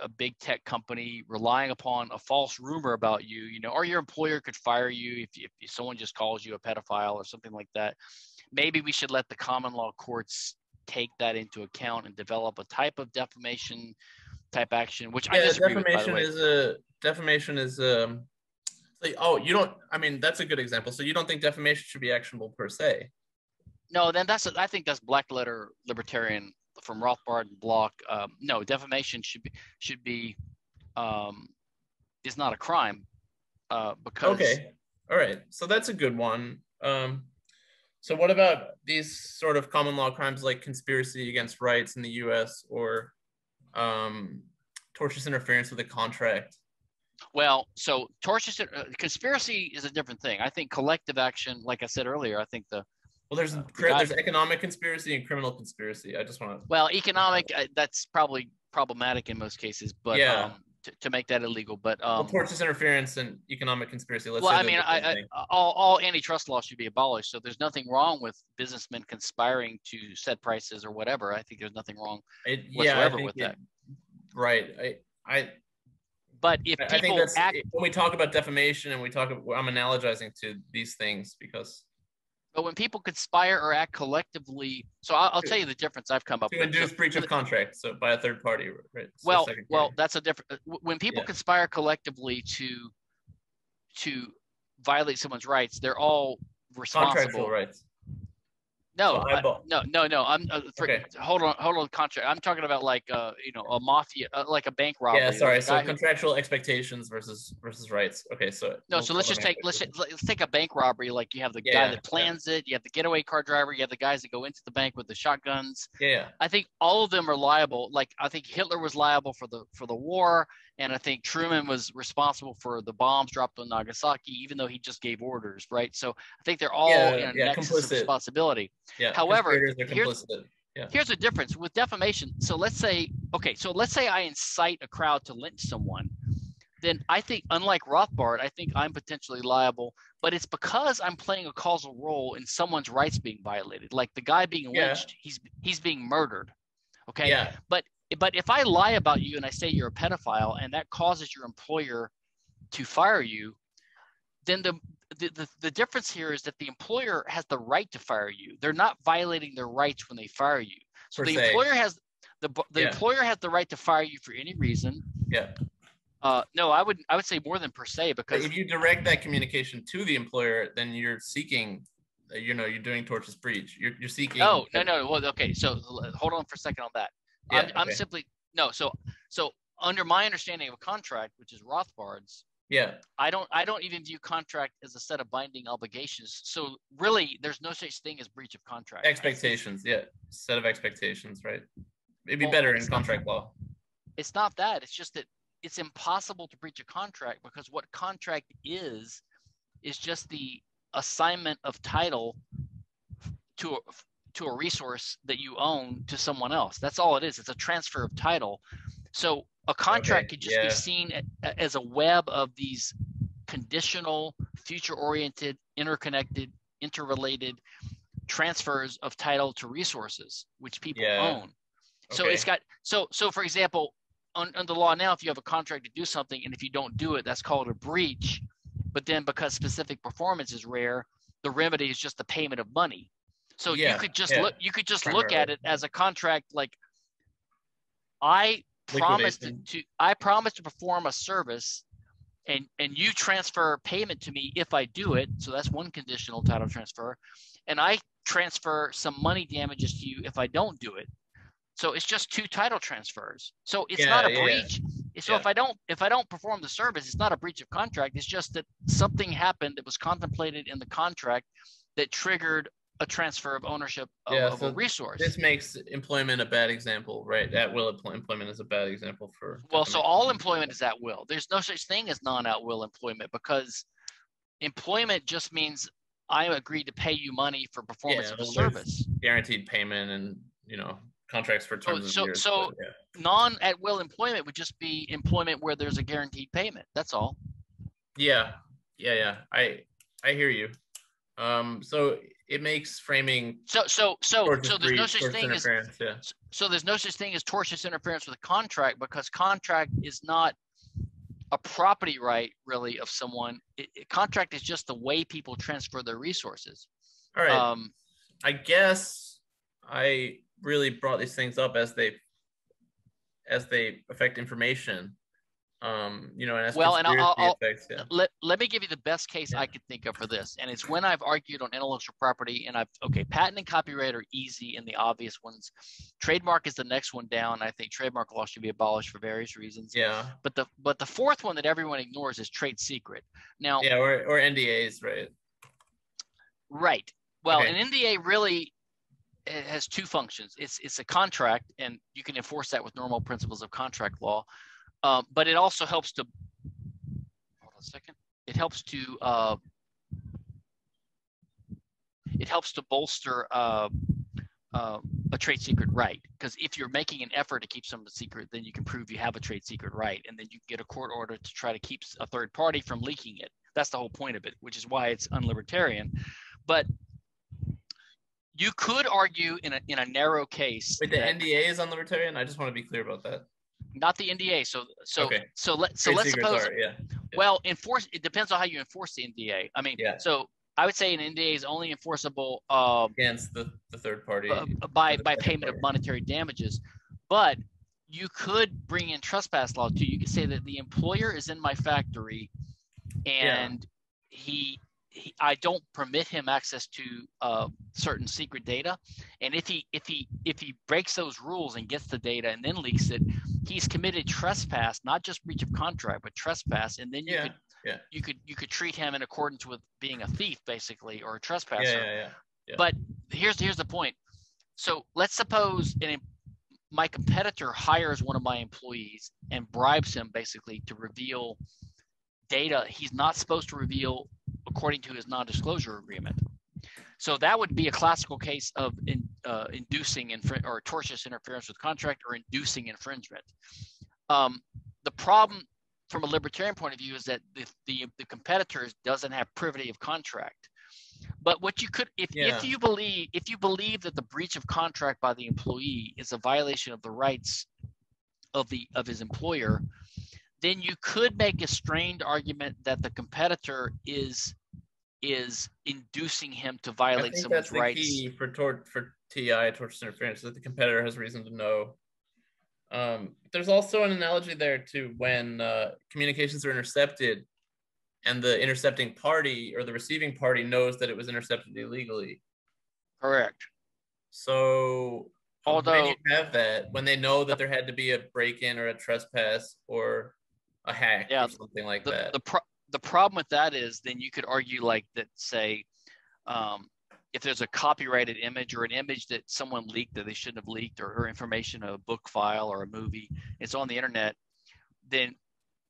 a big tech company relying upon a false rumor about you, you know, or your employer could fire you if, if someone just calls you a pedophile or something like that. Maybe we should let the common law courts take that into account and develop a type of defamation type action, which I Yeah, disagree with, by the defamation way. is a defamation is um like, oh, you don't I mean, that's a good example. So you don't think defamation should be actionable per se. No, then that's I think that's black letter libertarian from Rothbard and Block. Um, no, defamation should be should be um, is not a crime uh, because Okay. All right. So that's a good one. Um, so what about these sort of common law crimes like conspiracy against rights in the U.S. or um, tortious interference with a contract? well, so tortious uh, conspiracy is a different thing. I think collective action, like I said earlier, I think the Well, there's Uh, there's economic conspiracy and criminal conspiracy. I just want to. well economic uh, that's probably problematic in most cases, but Yeah. um, to, to make that illegal. But Well, um, tortious interference and economic conspiracy. Let's well, say I mean, I, I, all, all antitrust laws should be abolished. So there's nothing wrong with businessmen conspiring to set prices or whatever. I think there's nothing wrong. It- yeah, whatsoever think with it- that. Right. I I But if I I think people that's act, when we talk about defamation and we talk. I'm analogizing to these things because but when people conspire or act collectively, so I'll, I'll tell you the difference I've come up to with. induce breach of contract, so by a third party, right? So well, well, that's a different. uh, When people Yeah. conspire collectively to to violate someone's rights, they're all responsible. contractual rights. No, I- no, no, no. I'm uh, for, Okay. hold on, hold on. Contract. I'm talking about like uh, you know, a mafia, uh, like a bank robbery. Yeah, sorry. So guy who- contractual expectations versus versus rights. Okay, so No, we'll so let's just take let's expectations. let's take a bank robbery. Like you have the Yeah, guy that plans it, you have the getaway car driver, you have the guys that go into the bank with the shotguns. Yeah, yeah. I think all of them are liable. Like I think Hitler was liable for the for the war, and I think Truman was responsible for the bombs dropped on Nagasaki, even though he just gave orders, right? So I think they're all Yeah, in a yeah, nexus of responsibility. yeah. However, here's- complicit. Here's the difference with defamation. So let's say, okay, so let's say I incite a crowd to lynch someone. Then I think, unlike Rothbard, I think I'm potentially liable, but it's because I'm playing a causal role in someone's rights being violated. Like the guy being Yeah. lynched, he's he's being murdered. Okay. Yeah, But if I lie about you and I say you're a pedophile and that causes your employer to fire you, then the the, the, the difference here is that the employer has the right to fire you. They're not violating their rights when they fire you. So Per the se. employer has the the Yeah. employer has the right to fire you for any reason. Yeah. Uh, no, I would I would say more than per se But because if you direct that communication to the employer, then you're seeking, you know, you're doing tortious breach. You're, you're seeking. no no no well okay so hold on for a second on that. I'm, Yeah, I'm simply no so so under my understanding of a contract, which is Rothbard's, Yeah. I don't I don't even view contract as a set of binding obligations. So really, there's no such thing as breach of contract. Expectations. Yeah. Set of expectations, right? It'd be Well, better in it's not- contract law. It's not that. It's just that it's impossible to breach a contract because what contract is is just the assignment of title to a, to a resource that you own to someone else. That's all it is. It's a transfer of title. So a contract Okay, could just yeah. be seen as a web of these conditional, future-oriented, interconnected, interrelated transfers of title to resources which people Yeah. own. So Okay. it's got so so for example, on, under law now, if you have a contract to do something and if you don't do it, that's called a breach. But then because specific performance is rare, the remedy is just the payment of money. So Yeah, you could just yeah, look you could just look at it as a contract like I promised to, I promised to perform a service and and you transfer payment to me if I do it. So that's one conditional title transfer. And I transfer some money damages to you if I don't do it. So it's just two title transfers. So it's not a Yeah, yeah, yeah. breach. So Yeah. if I don't if I don't perform the service, it's not a breach of contract. It's just that something happened that was contemplated in the contract that triggered a transfer of ownership of, Yeah, of so a resource. This makes employment a bad example, right? At will employment is a bad example for. Well, so all employment is at will. There's no such thing as non-at will employment because employment just means I agreed to pay you money for performance Yeah, of a service. guaranteed payment and you know contracts for terms of so- years. so- but yeah. Non-at will employment would just be employment where there's a guaranteed payment. That's all. yeah, yeah, yeah. I I hear you. Um, so it makes framing So so so so there's no such thing as. Yeah, so there's no such thing as tortious interference with a contract because contract is not a property right really of someone. It, it- contract is just the way people transfer their resources. all right. Um, I guess I really brought these things up as they as they affect information. Um, you know, and as Well, and I'll- I'll- effects, yeah. let, let me give you the best case Yeah. I could think of for this. And it's when I've argued on intellectual property and I've, okay, patent and copyright are easy and the obvious ones. Trademark is the next one down. I think trademark law should be abolished for various reasons. Yeah, But the, but the fourth one that everyone ignores is trade secret. Now, yeah, or or NDAs, right? right. Well, Okay. an NDA really it has two functions. It's, it's a contract and you can enforce that with normal principles of contract law. Um, but it also helps to, hold on a second. It helps to, uh, it helps to bolster uh, uh, a trade secret right. Because if you're making an effort to keep something secret, then you can prove you have a trade secret right, and then you can get a court order to try to keep a third party from leaking it. That's the whole point of it, which is why it's unlibertarian. But you could argue in a in a narrow case, Wait, the that- NDA is on libertarian. I just want to be clear about that. Not the NDA. So so Okay. so let so Trade let's suppose are, yeah. Yeah. well enforce it depends on how you enforce the NDA. I mean, Yeah. so I would say an NDA is only enforceable um, against the, the third party. uh, by by payment of monetary damages, but you could bring in trespass law too. You could say that the employer is in my factory, and he, he I don't permit him access to uh, certain secret data, and if he if he if he breaks those rules and gets the data and then leaks it, he's committed trespass, not just breach of contract, but trespass, and then you yeah, could yeah. you could you could treat him in accordance with being a thief basically or a trespasser. yeah, yeah. Yeah. But here's here's the point. So let's suppose an, my competitor hires one of my employees and bribes him basically to reveal data he's not supposed to reveal according to his non-disclosure agreement. So that would be a classical case of in, uh, inducing or tortious interference with contract or inducing infringement. Um, the problem from a libertarian point of view is that the, the, the competitor doesn't have privity of contract. But what you could, if, Yeah. if you believe, if you believe that the breach of contract by the employee is a violation of the rights of the of his employer, then you could make a strained argument that the competitor is is inducing him to I violate think someone's rights. for tort for TI tortious interference that the competitor has reason to know. Um, there's also an analogy there to when uh, communications are intercepted, and the intercepting party or the receiving party knows that it was intercepted illegally. Correct. So when Although- you have that, when they know that there had to be a break-in or a trespass or a hack Yeah, or something like the that. the pro- the problem with that is then you could argue like that say um, if there's a copyrighted image or an image that someone leaked that they shouldn't have leaked or, or information a book file or a movie it's on the internet then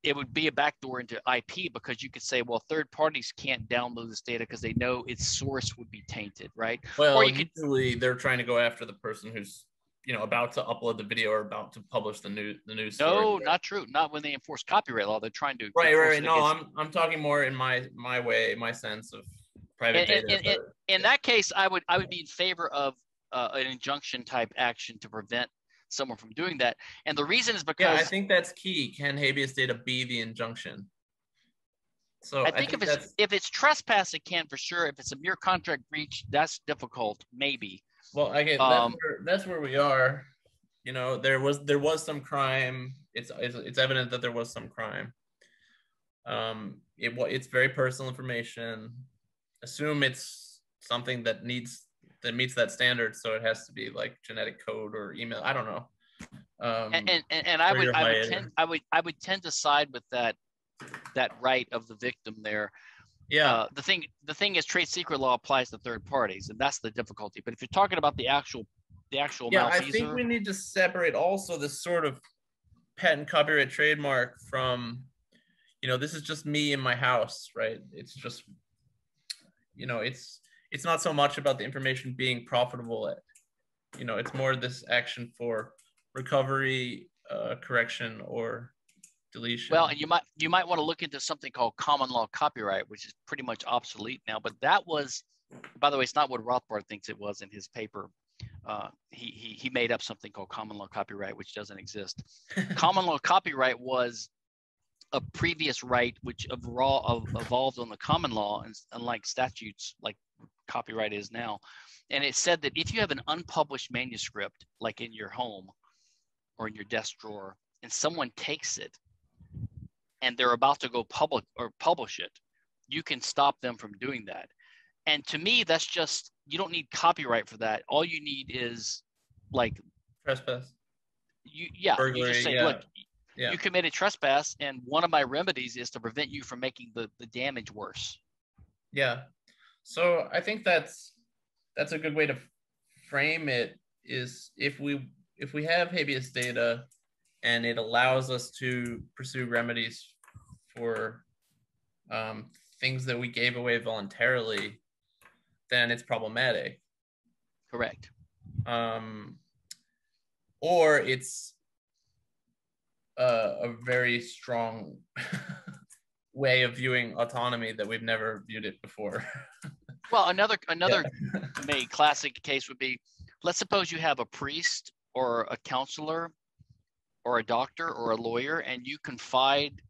it would be a backdoor into ip because you could say well third parties can't download this data because they know its source would be tainted right? Well, you could- usually they're trying to go after the person who's you know about to upload the video or about to publish the new the news. no not true not when they enforce copyright law they're trying to right, enforce right. No, I'm I'm talking more in my my way, my sense of private And- data. and- but- in that case, I would I would be in favor of uh, an injunction type action to prevent someone from doing that. And the reason is because yeah, I think that's key. Can habeas data be the injunction? So I think if it's that's if it's trespass, it can for sure. If it's a mere contract breach, that's difficult, maybe. Well, okay, um, that's, where, that's where we are. You know, there was there was some crime. It's it's, it's evident that there was some crime. Um, it it's very personal information. Assume it's something that needs that meets that standard, so it has to be like genetic code or email. I don't know. Um, And and, and, and I would I would tend I would I would tend to side with that that right of the victim there. Yeah, Uh, the thing the thing is trade secret law applies to third parties, and that's the difficulty. But if you're talking about the actual the actual yeah. I think we need to separate also this sort of patent, copyright, trademark from, you know, this is just me in my house, right? It's just, you know, it's it's not so much about the information being profitable. You know, it's more this action for recovery, uh, correction, or deletion. Well, and you might you might want to look into something called common law copyright, which is pretty much obsolete now. But that was, by the way, it's not what Rothbard thinks it was in his paper. Uh, he, he he made up something called common law copyright, which doesn't exist. common law copyright was a previous right which evol- ev- evolved on the common law, and unlike statutes like copyright is now. And it said that if you have an unpublished manuscript, like in your home or in your desk drawer, and someone takes it and they're about to go public or publish it, you can stop them from doing that. And to me, that's just you don't need copyright for that. All you need is like trespass. you yeah, you Burglary, just say, yeah. look, Yeah. you committed trespass, and one of my remedies is to prevent you from making the, the damage worse. Yeah. So I think that's that's a good way to frame it is if we if we have habeas data and it allows us to pursue remedies for um, things that we gave away voluntarily, then it's problematic. Correct. Um, or it's uh, a very strong way of viewing autonomy that we've never viewed it before. Well, another another maybe classic case would be, let's suppose you have a priest or a counselor or a doctor or a lawyer, and you confide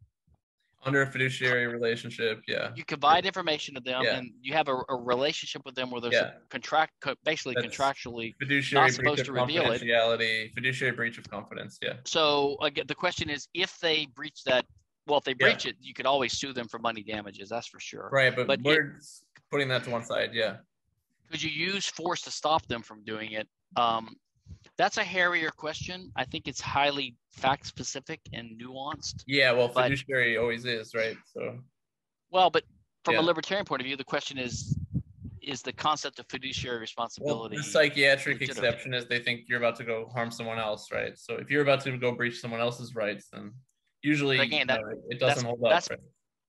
under a fiduciary relationship yeah you confide information to them, Yeah. and you have a, a relationship with them where there's Yeah. a contract, co- basically That's- contractually. fiduciary Not supposed breach to of reveal it. fiduciary breach of confidence yeah So again, the question is, if they breach that, well, if they Yeah. breach it, you could always sue them for money damages. That's for sure. right but, But we're putting that to one side yeah could you use force to stop them from doing it? Um, that's a hairier question. I think it's highly fact specific and nuanced. yeah well But- fiduciary always is right so Well, but from Yeah. a libertarian point of view, the question is, is the concept of fiduciary responsibility. well the psychiatric exception is they think you're about to go harm someone else right so if you're about to go breach someone else's rights then usually But again, you know, it doesn't hold up that's- right?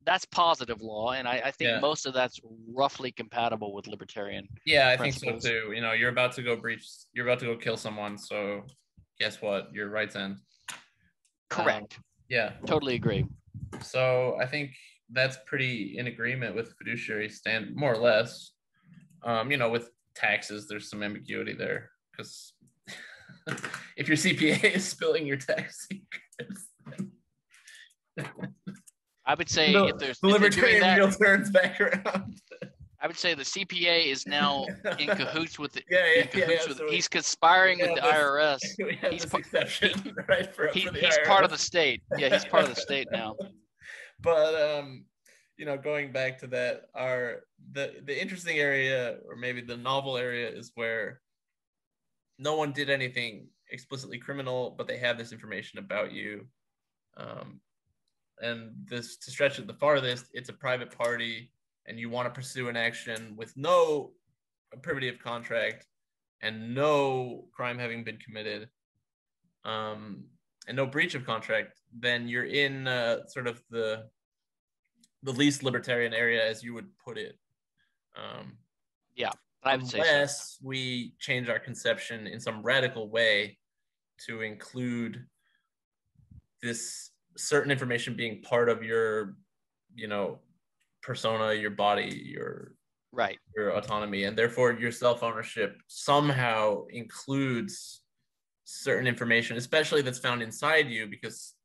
That's positive law, and I, I think Yeah. most of that's roughly compatible with libertarian. yeah i think so too you know you're about to go breach you're about to go kill someone so guess what your rights end Correct. yeah totally agree. So I think that's pretty in agreement with fiduciary stand, more or less. Um, you know, with taxes, there's some ambiguity there because if your CPA is spilling your tax secrets, I would say the, if there's the if they're doing libertarian that, wheel turns back around. I would say the CPA is now in cahoots with the. Yeah, yeah, cahoots yeah, with, so he's conspiring with the this- IRS. He's this par- exception, right? For, He, for the he's part of the state. Yeah, he's part of the state now. but um you know going back to that our the the interesting area or maybe the novel area is where no one did anything explicitly criminal but they have this information about you um and this to stretch it the farthest it's a private party and you want to pursue an action with no privity of contract and no crime having been committed um and no breach of contract, then you're in uh, sort of the the least libertarian area, as you would put it. Um, would say so. unless we change our conception in some radical way to include this certain information being part of your, you know, persona, your body, your Right. your autonomy, and therefore your self ownership somehow includes certain information, especially that's found inside you, because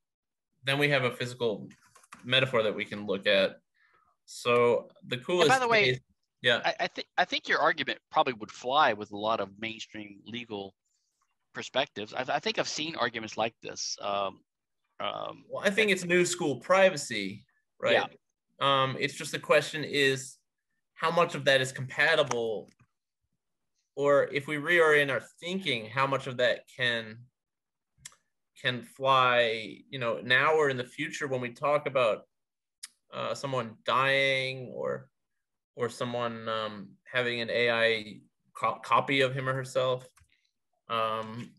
then we have a physical metaphor that we can look at. So the coolest. by the way, case- yeah, I, I think I think your argument probably would fly with a lot of mainstream legal perspectives. I, I think I've seen arguments like this. Um, um, well, I think it's new school privacy, right? Um, it's just the question is how much of that is compatible, or if we reorient our thinking, how much of that can can fly, you know, now or in the future when we talk about uh, someone dying or or someone um, having an AI co- copy of him or herself. Um,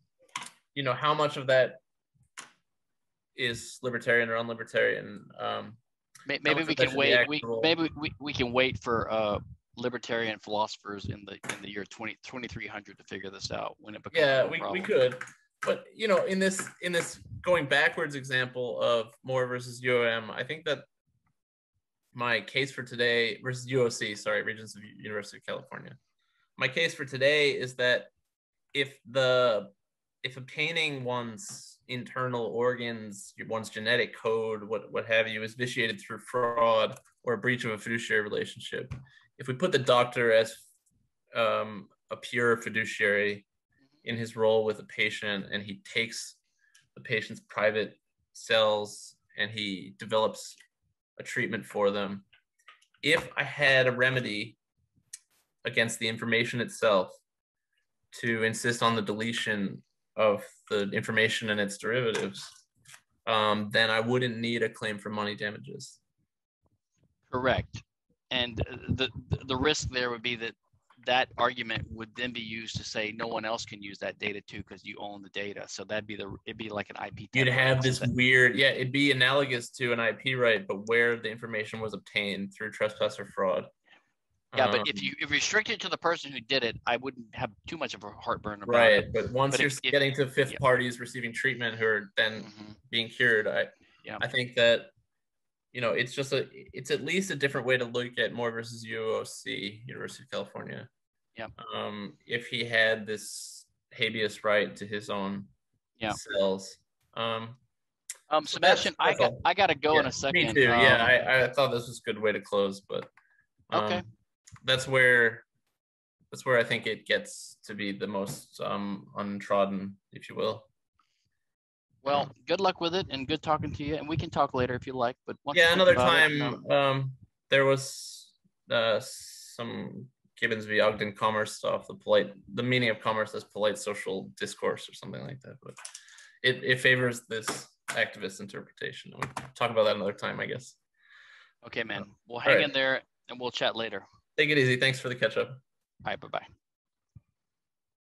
you know, how much of that is libertarian or unlibertarian? Um, may, maybe we can wait. We, maybe we, we can wait for uh, libertarian philosophers in the in the year 20, 2300 to figure this out when it becomes yeah, we, we could, but you know, in this in this going backwards example of Moore versus UOM, I think that my case for today versus UOC, sorry, Regents of University of California. My case for today is that if the if obtaining one's internal organs, one's genetic code, what what have you, is vitiated through fraud or a breach of a fiduciary relationship, if we put the doctor as um, a pure fiduciary in his role with a patient and he takes the patient's private cells and he develops a treatment for them. If I had a remedy against the information itself to insist on the deletion of the information and its derivatives, um, then I wouldn't need a claim for money damages. Correct. And the the- the risk there would be that that argument would then be used to say no one else can use that data too because you own the data. So that'd be the it'd be like an IP. You'd have this that- weird, yeah, it'd be analogous to an IP right, but where the information was obtained through trespass or fraud. Yeah, but Um, if you if you restrict it to the person who did it, I wouldn't have too much of a heartburn about right, it. but once But you're if- if- getting to fifth yeah. parties receiving treatment who are then Mhm. being cured, I Yeah. I think that you know it's just a it's at least a different way to look at Moore versus UOC, University of California. Yeah. Um, if he had this habeas right to his own Yeah. cells. Um, Um, Sebastian, I got. I got to go in a second. Me too. yeah, Um, I, I thought this was a good way to close, but um, Okay. That's where that's where I think it gets to be the most um, untrodden, if you will. Well, good luck with it, and good talking to you. And we can talk later if you like. But yeah, another about it, time um, um, there was uh, some Gibbons v. Ogden commerce stuff. The polite, the meaning of commerce as polite social discourse or something like that. But it, it favors this activist interpretation. We'll talk about that another time, I guess. okay, man. We'll hang right. in there, and we'll chat later. Take it easy. Thanks for the catch up. All right, bye bye.